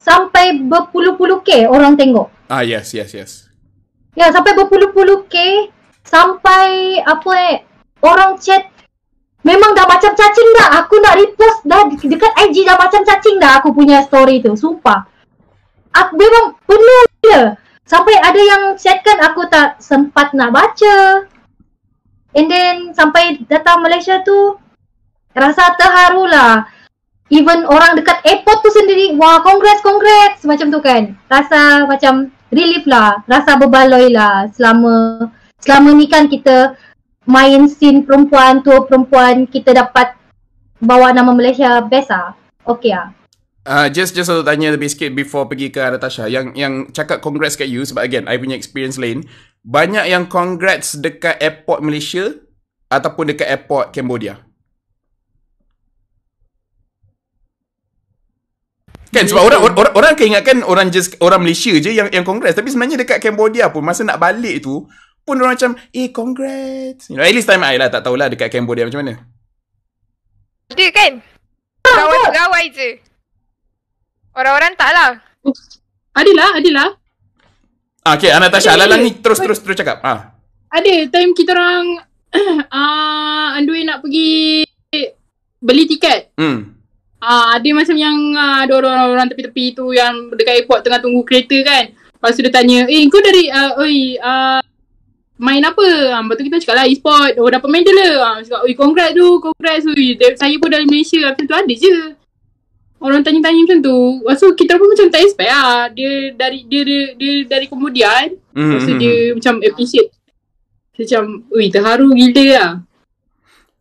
sampai berpuluh-puluh K orang tengok. Ah, yes, yes, yes. Ya, sampai berpuluh-puluh K. Sampai apa eh, orang chat Memang dah macam cacing dah. Aku nak repost dah de- dekat IG dah macam cacing dah aku punya story tu. Sumpah. Aku memang penuh dia. Sampai ada yang chatkan aku tak sempat nak baca. And then sampai datang Malaysia tu rasa terharu lah. Even orang dekat airport tu sendiri, wah congrats, congrats macam tu kan. Rasa macam relief lah, rasa berbaloi lah selama selama ni kan kita main scene perempuan, tua perempuan, kita dapat bawa nama Malaysia best lah. Okay lah. Uh, just just untuk tanya lebih sikit before pergi ke Natasha yang yang cakap congrats kat you sebab again I punya experience lain. Banyak yang congrats dekat airport Malaysia ataupun dekat airport Cambodia? Kan sebab orang orang orang akan ingatkan orang just orang Malaysia je yang yang congrats. Tapi sebenarnya dekat Cambodia pun masa nak balik tu pun orang macam eh congrats you know, at least time I lah tak tahulah dekat Cambodia macam mana Ada kan? Pegawai-pegawai je. Orang-orang tak lah. Adalah, adalah. ah, okay Natasha Ada, Alalang ni terus terus terus cakap ah Ada time kita orang uh, Andui nak pergi beli tiket. hmm Ah, ada macam yang uh, ada orang-orang tepi-tepi tu yang dekat airport tengah tunggu kereta kan. Lepas tu dia tanya, eh kau dari, uh, oi, uh, main apa? Ah, lepas tu kita cakap lah e-sport. Oh dapat medal lah. Ah, cakap, oi congrats tu, congrats. Dia- saya pun dari Malaysia. Macam tu ada je. Orang tanya-tanya macam tu. Lepas tu kita pun macam tak expect lah. Dia dari, dia, dia, dia dari kemudian. Hmm, Lepas tu hmm, dia macam appreciate. Macam, ui terharu gila lah.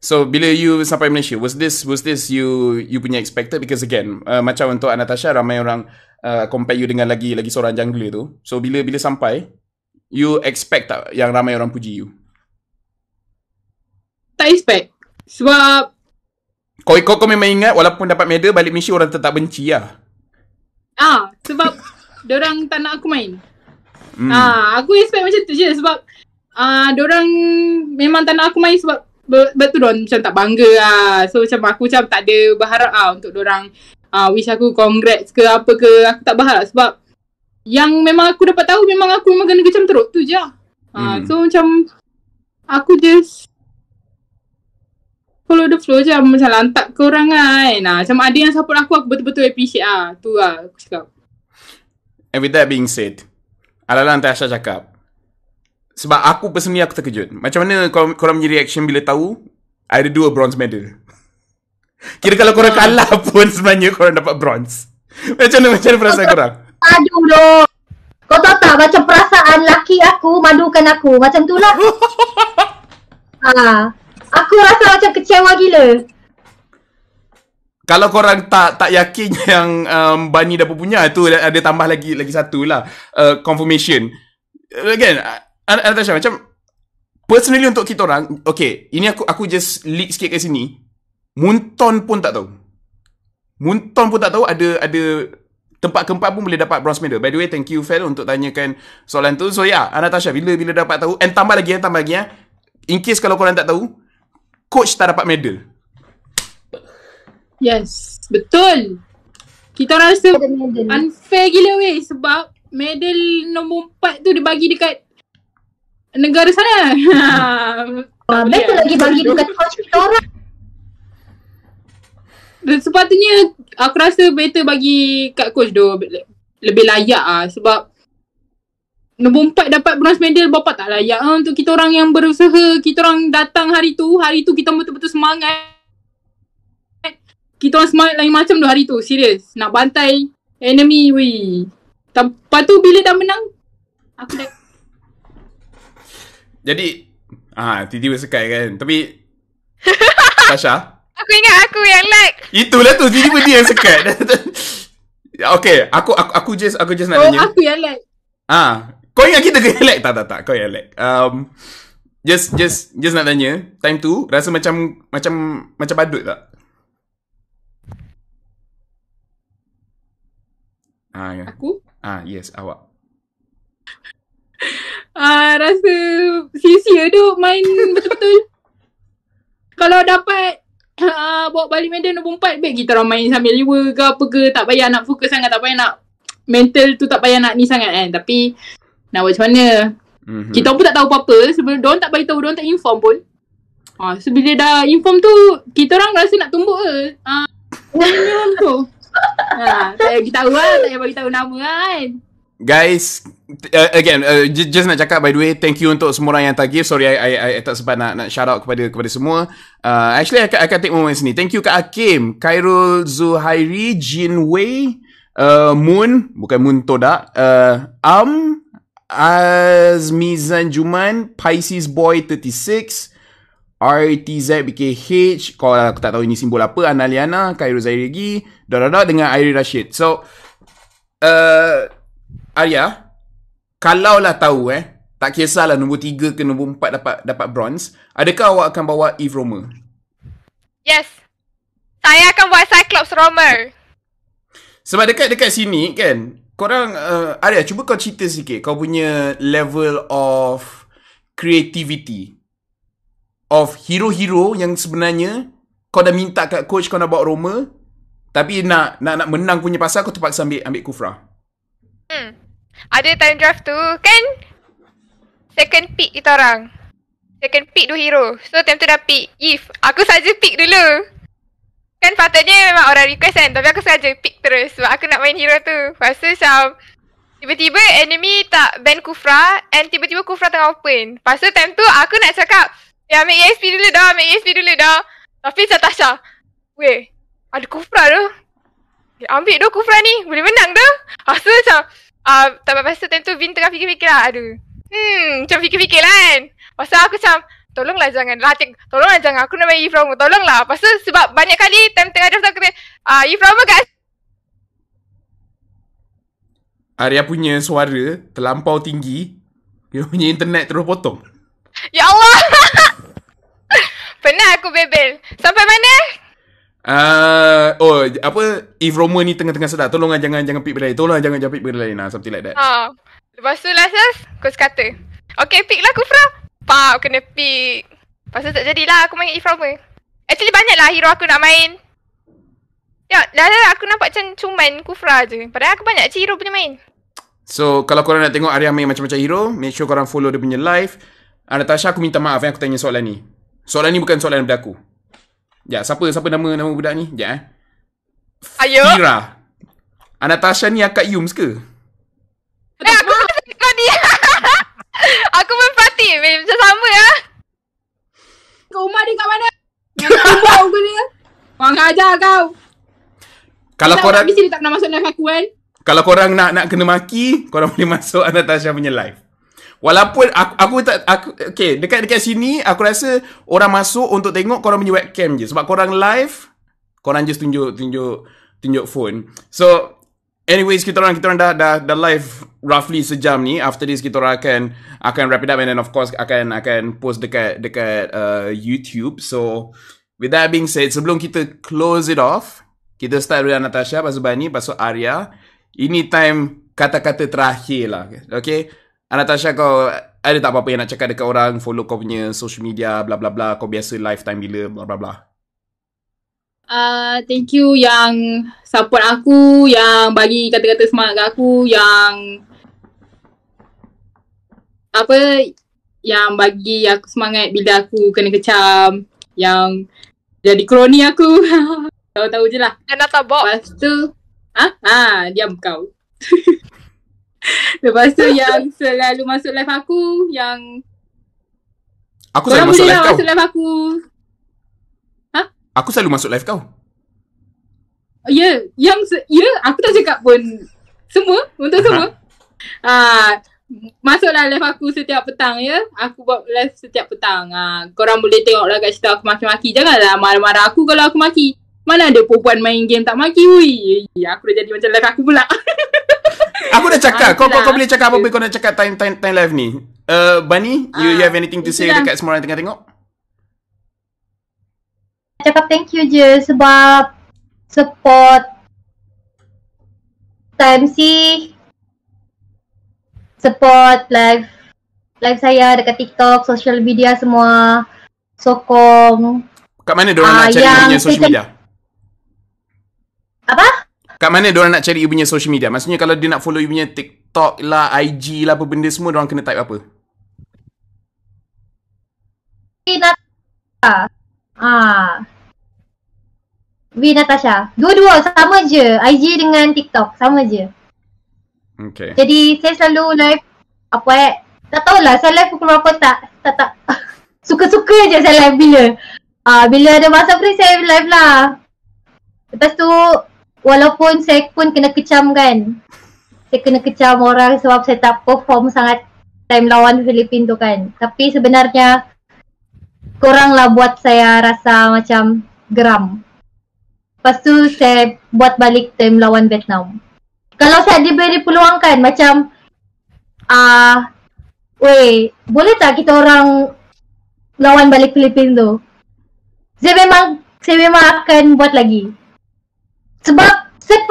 So bila you sampai Malaysia, was this was this you you punya expected because again uh, macam untuk Anatasha ramai orang uh, compare you dengan lagi lagi seorang jungler tu. So bila bila sampai, you expect tak yang ramai orang puji you? Tak expect. Sebab Kau kau, kau memang ingat walaupun dapat medal balik Malaysia orang tetap benci lah. Ah, sebab orang tak nak aku main. Hmm. Ah, aku expect macam tu je sebab ah orang memang tak nak aku main sebab betul dorang macam tak bangga lah. So macam aku macam tak ada berharap ah untuk orang ah wish aku congrats ke apa ke aku tak berharap sebab yang memang aku dapat tahu memang aku memang kena kecam teruk tu je. Ah, Hmm. so macam aku just follow the flow je macam lantak ke orang kan. Nah, macam ada yang support aku aku betul-betul appreciate ah. Tu lah aku cakap. And with that being said, Alalang Tasha cakap, sebab aku personally aku terkejut. Macam mana korang, korang punya reaction bila tahu ada dua bronze medal? Kira kalau korang kalah pun sebenarnya korang dapat bronze. Macam mana macam mana perasaan korang? Aduh doh. Kau tahu tak macam perasaan laki aku madukan aku. Macam tu lah. ah, aku rasa macam kecewa gila. Kalau korang tak tak yakin yang um, Bani dah punya tu ada, tambah lagi lagi satu lah uh, confirmation. Again, uh, Natasha macam personally untuk kita orang, okay, ini aku aku just leak sikit kat sini. Munton pun tak tahu. Munton pun tak tahu ada ada tempat keempat pun boleh dapat bronze medal. By the way, thank you Fel untuk tanyakan soalan tu. So ya, yeah, Natasha bila bila dapat tahu and tambah lagi, eh, tambah lagi ya. In case kalau korang tak tahu, coach tak dapat medal. Yes, betul. Kita rasa unfair gila weh sebab medal nombor 4 tu dia bagi dekat negara sana. Boleh betul lagi bagi dekat coach kita orang. Sepatutnya aku rasa better bagi kat coach tu le- lebih layak ah. Sebab nombor 4 dapat bronze medal bapa tak layak. Ah untuk kita orang yang berusaha kita orang datang hari tu hari tu kita betul-betul semangat. Kita orang semangat lain macam tu hari tu serius. Nak bantai enemy weh. Lepas tu bila dah menang aku dah Jadi ah tiba-tiba sekai kan. Tapi Tasha, Aku ingat aku yang like. itulah tu tiba-tiba dia yang sekat. okay, aku aku aku just aku just nak oh, tanya. aku yang like Ah, kau ingat kita ke elect? Tak tak tak, kau yang elect. Um just just just nak tanya, time tu rasa macam macam macam badut tak? Ah, ya. aku Ah, yes, awak. Ah, rasa sia-sia tu main betul-betul. Kalau dapat uh, bawa balik medal nombor 4, baik kita orang main sambil liwa ke apa ke. Tak payah nak fokus sangat, tak payah nak mental tu tak payah nak ni sangat kan. Tapi nak buat macam mana? Mhm. Kita pun tak tahu apa-apa sebelum diorang tak bagi tahu, diorang tak inform pun. Ha, so bila dah inform tu, kita orang rasa nak tumbuk ke. Ha, minum tu. Ha, tak payah tahu lah, tak payah bagi tahu nama kan. Guys, uh, again, uh, just, nak cakap by the way, thank you untuk semua orang yang tak give. Sorry, I, I, I, tak sempat nak, nak shout out kepada kepada semua. Uh, actually, I, I akan take moment sini. Thank you Kak Hakim, Khairul Zuhairi, Jin Wei, uh, Moon, bukan Moon Todak, uh, Am, Azmizan Juman, Pisces Boy 36, RTZ BKH, kau aku tak tahu ini simbol apa, Analiana, Khairul Zairi lagi, dot dengan Airi Rashid. So, uh, Arya, kalau lah tahu eh, tak kisahlah nombor 3 ke nombor 4 dapat dapat bronze, adakah awak akan bawa Eve Roma? Yes. Saya akan buat Cyclops Romer. Sebab dekat dekat sini kan, korang uh, Arya cuba kau cerita sikit kau punya level of creativity of hero-hero yang sebenarnya kau dah minta kat coach kau nak bawa Roma tapi nak nak nak menang punya pasal kau terpaksa ambil ambil Kufra. Hmm. Ada time draft tu kan second pick kita orang. Second pick dua hero. So time tu dah pick If. Aku saja pick dulu. Kan patutnya memang orang request kan. Tapi aku saja pick terus. Sebab aku nak main hero tu. Lepas tu macam tiba-tiba enemy tak ban Kufra and tiba-tiba Kufra tengah open. Lepas tu time tu aku nak cakap ya ambil ESP dulu dah. Ambil ESP dulu dah. Tapi macam Tasha. Weh. Ada Kufra tu. Eh, Ambil tu Kufra ni. Boleh menang tu. Lepas tu macam uh, tak lepas tu time tu Vin tengah fikir-fikir lah. Aduh. Hmm, macam fikir-fikir lah kan. Tu aku macam, tolonglah jangan latih. Tolonglah jangan. Aku nak main Iframa. Tolonglah. Tu sebab banyak kali time tengah draft aku kata, ah, Iframa kat Arya punya suara terlampau tinggi. Dia punya internet terus potong. Ya Allah. Pernah aku bebel. Sampai mana? Uh, oh, apa If Roma ni tengah-tengah sedar Tolonglah jangan jangan pick benda lain Tolonglah jangan jangan pick benda lain nah, Something like that Ha. Lepas tu last last, coach kata, okay pick lah Kufra. Pak, kena pick. Lepas tu tak jadilah aku main Iframa. Actually banyak lah hero aku nak main. Ya, dah dah aku nampak macam cuman Kufra je. Padahal aku banyak je hero punya main. So kalau korang nak tengok Arya main macam-macam hero Make sure korang follow dia punya live Natasha aku minta maaf eh Aku tanya soalan ni Soalan ni bukan soalan daripada aku Ya siapa siapa nama nama budak ni Sekejap eh Ayo. Kira Ah, Natasha ni akak Yums ke? Eh, aku kau ni. aku pun parti. Macam sama lah. Kau rumah dia kat mana? Yang kumpul aku ni. Orang ajar kau. Kalau korang Habis dia tak pernah masuk live aku kan? Kalau korang nak nak kena maki Korang boleh masuk Natasha punya live Walaupun aku, aku tak aku okay dekat dekat sini aku rasa orang masuk untuk tengok korang punya webcam je sebab korang live korang just tunjuk tunjuk tunjuk phone. So anyways kita orang kita orang dah dah dah live roughly sejam ni. After this kita orang akan akan wrap it up and then of course akan akan post dekat dekat uh, YouTube. So with that being said sebelum kita close it off kita start dengan Natasha, tu Bani, tu Arya. Ini time kata-kata terakhir lah. Okay? Natasha kau ada tak apa-apa yang nak cakap dekat orang follow kau punya social media bla bla bla kau biasa lifetime bila bla bla bla Uh, thank you yang support aku, yang bagi kata-kata semangat kat aku, yang apa yang bagi aku semangat bila aku kena kecam, yang jadi kroni aku. Tahu-tahu je lah. Dan nak tabok. Lepas tu, ah, ah, diam kau. Lepas tu yang selalu masuk live aku, yang aku selalu masuk live kau masuk live aku. aku selalu masuk live kau Ya, yeah, yang se- ya, yeah, aku tak cakap pun semua, untuk semua. Ah, masuklah live aku setiap petang ya. Aku buat live setiap petang. Ah, korang boleh tengoklah kat situ aku maki-maki. Janganlah marah-marah aku kalau aku maki. Mana ada perempuan main game tak maki hui. Aku dah jadi macam live aku pula. aku dah cakap. Ah, kau, kau kau boleh cakap apa-apa kau nak cakap time time time live ni. Uh, Bani you, you Ah, have anything to say itulah. dekat semua orang tengah tengok? Cakap thank you je sebab support TMC support live live saya dekat TikTok, social media semua sokong. Kat mana dia orang Ah, nak cari punya social media? Apa? Kat mana diorang nak cari you punya social media? Maksudnya kalau dia nak follow you punya TikTok lah, IG lah apa benda semua, diorang kena type apa? Natasha. Ah. V Natasha. Dua-dua sama je. IG dengan TikTok sama je. Okay. Jadi saya selalu live apa eh tak tahulah saya live pukul berapa tak tak tak suka-suka je saya live bila ah bila ada masa free saya live lah. Lepas tu walaupun saya pun kena kecam kan. Saya kena kecam orang sebab saya tak perform sangat time lawan Filipin tu kan. Tapi sebenarnya korang lah buat saya rasa macam geram. Lepas tu saya buat balik time lawan Vietnam. Kalau saya diberi peluang kan macam ah uh, weh, boleh tak kita orang lawan balik Filipin tu? Saya memang saya memang akan buat lagi. Sebab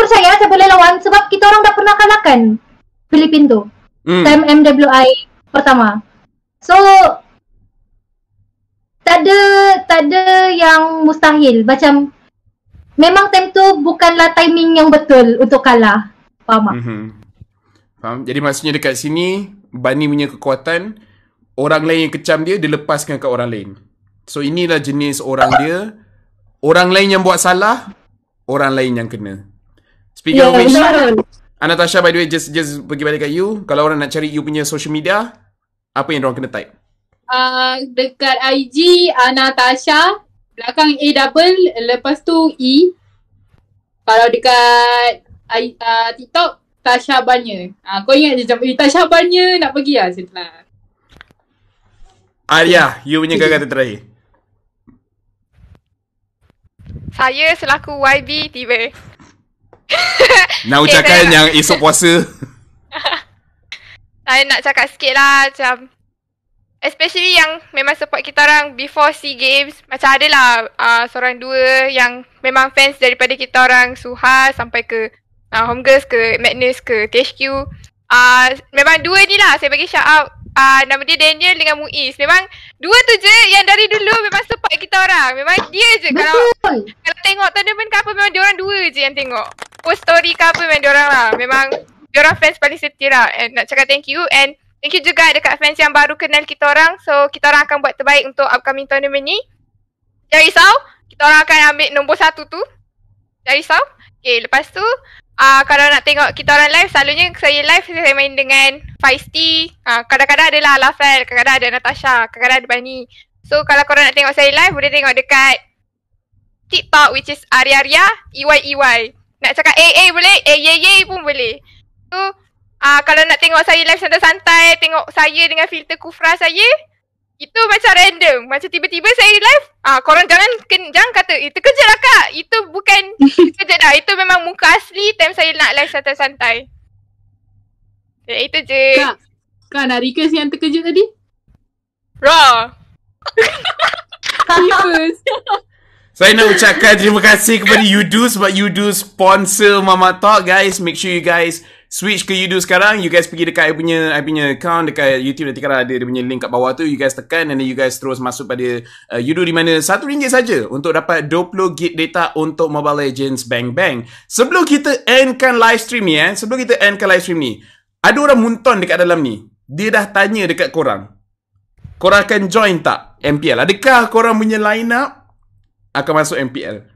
percaya saya boleh lawan sebab kita orang dah pernah kalahkan Filipin tu. Hmm. Time MWI pertama. So tak ada tak ada yang mustahil macam memang time tu bukanlah timing yang betul untuk kalah. Faham tak? Mm-hmm. Faham? Jadi maksudnya dekat sini, Bani punya kekuatan, orang lain yang kecam dia, dia lepaskan kat orang lain. So inilah jenis orang dia. Orang lain yang buat salah, orang lain yang kena. Speaking Ya, of which, betul. Anatasha by the way, just just pergi balik kat you. Kalau orang nak cari you punya social media, apa yang orang kena type? Uh, dekat IG Anatasha belakang A double lepas tu E. Kalau dekat I, uh, TikTok Tasha Banya. Ah kau ingat je macam eh, Tasha Banya nak pergi lah setelah. Arya, you punya kata terakhir. Saya selaku YB tiba. Nak ucapkan saya- yang esok puasa. Saya nak cakap sikit lah macam Especially yang memang support kita orang before SEA Games Macam ada lah uh, seorang dua yang memang fans daripada kita orang Suha sampai ke uh, Home Girls ke Madness ke THQ uh, Memang dua ni lah saya bagi shout out uh, Nama dia Daniel dengan Muiz Memang dua tu je yang dari dulu memang support kita orang Memang dia je kalau Betul. kalau tengok tournament ke apa memang diorang dua je yang tengok. Post story ke apa memang diorang lah. Memang diorang fans paling setia lah. And nak cakap thank you and thank you juga dekat fans yang baru kenal kita orang. So kita orang akan buat terbaik untuk upcoming tournament ni. Jangan risau. Kita orang akan ambil nombor satu tu. Jangan risau. Okay lepas tu uh, kalau nak tengok kita orang live selalunya saya live saya main dengan Feisty. Uh, kadang-kadang adalah Lafel, kadang-kadang ada Natasha, kadang-kadang ada Bani. So kalau korang nak tengok saya live boleh tengok dekat TikTok which is Arya Arya EY-EY. Nak cakap AA boleh, AYY pun boleh. So, uh, kalau nak tengok saya live santai-santai, tengok saya dengan filter kufra saya, itu macam random. Macam tiba-tiba saya live, ah korang jangan jangan kata, itu kejut lah kak. Itu bukan kejut lah. Itu memang muka asli time saya nak live santai-santai. Ya, itu je. Kak, Kak nak request yang terkejut tadi? Raw. Serius. Saya nak ucapkan terima kasih kepada Yudu sebab Yudu sponsor Mama Talk guys. Make sure you guys switch ke Yudu sekarang. You guys pergi dekat I punya I punya account dekat YouTube nanti kalau ada dia punya link kat bawah tu you guys tekan and then you guys terus masuk pada uh, Yudu di mana satu ringgit saja untuk dapat 20 gig data untuk Mobile Legends Bang Bang. Sebelum kita endkan live stream ni eh, sebelum kita endkan live stream ni, ada orang munton dekat dalam ni. Dia dah tanya dekat korang. Korang akan join tak MPL? Adakah korang punya line up akan masuk MPL.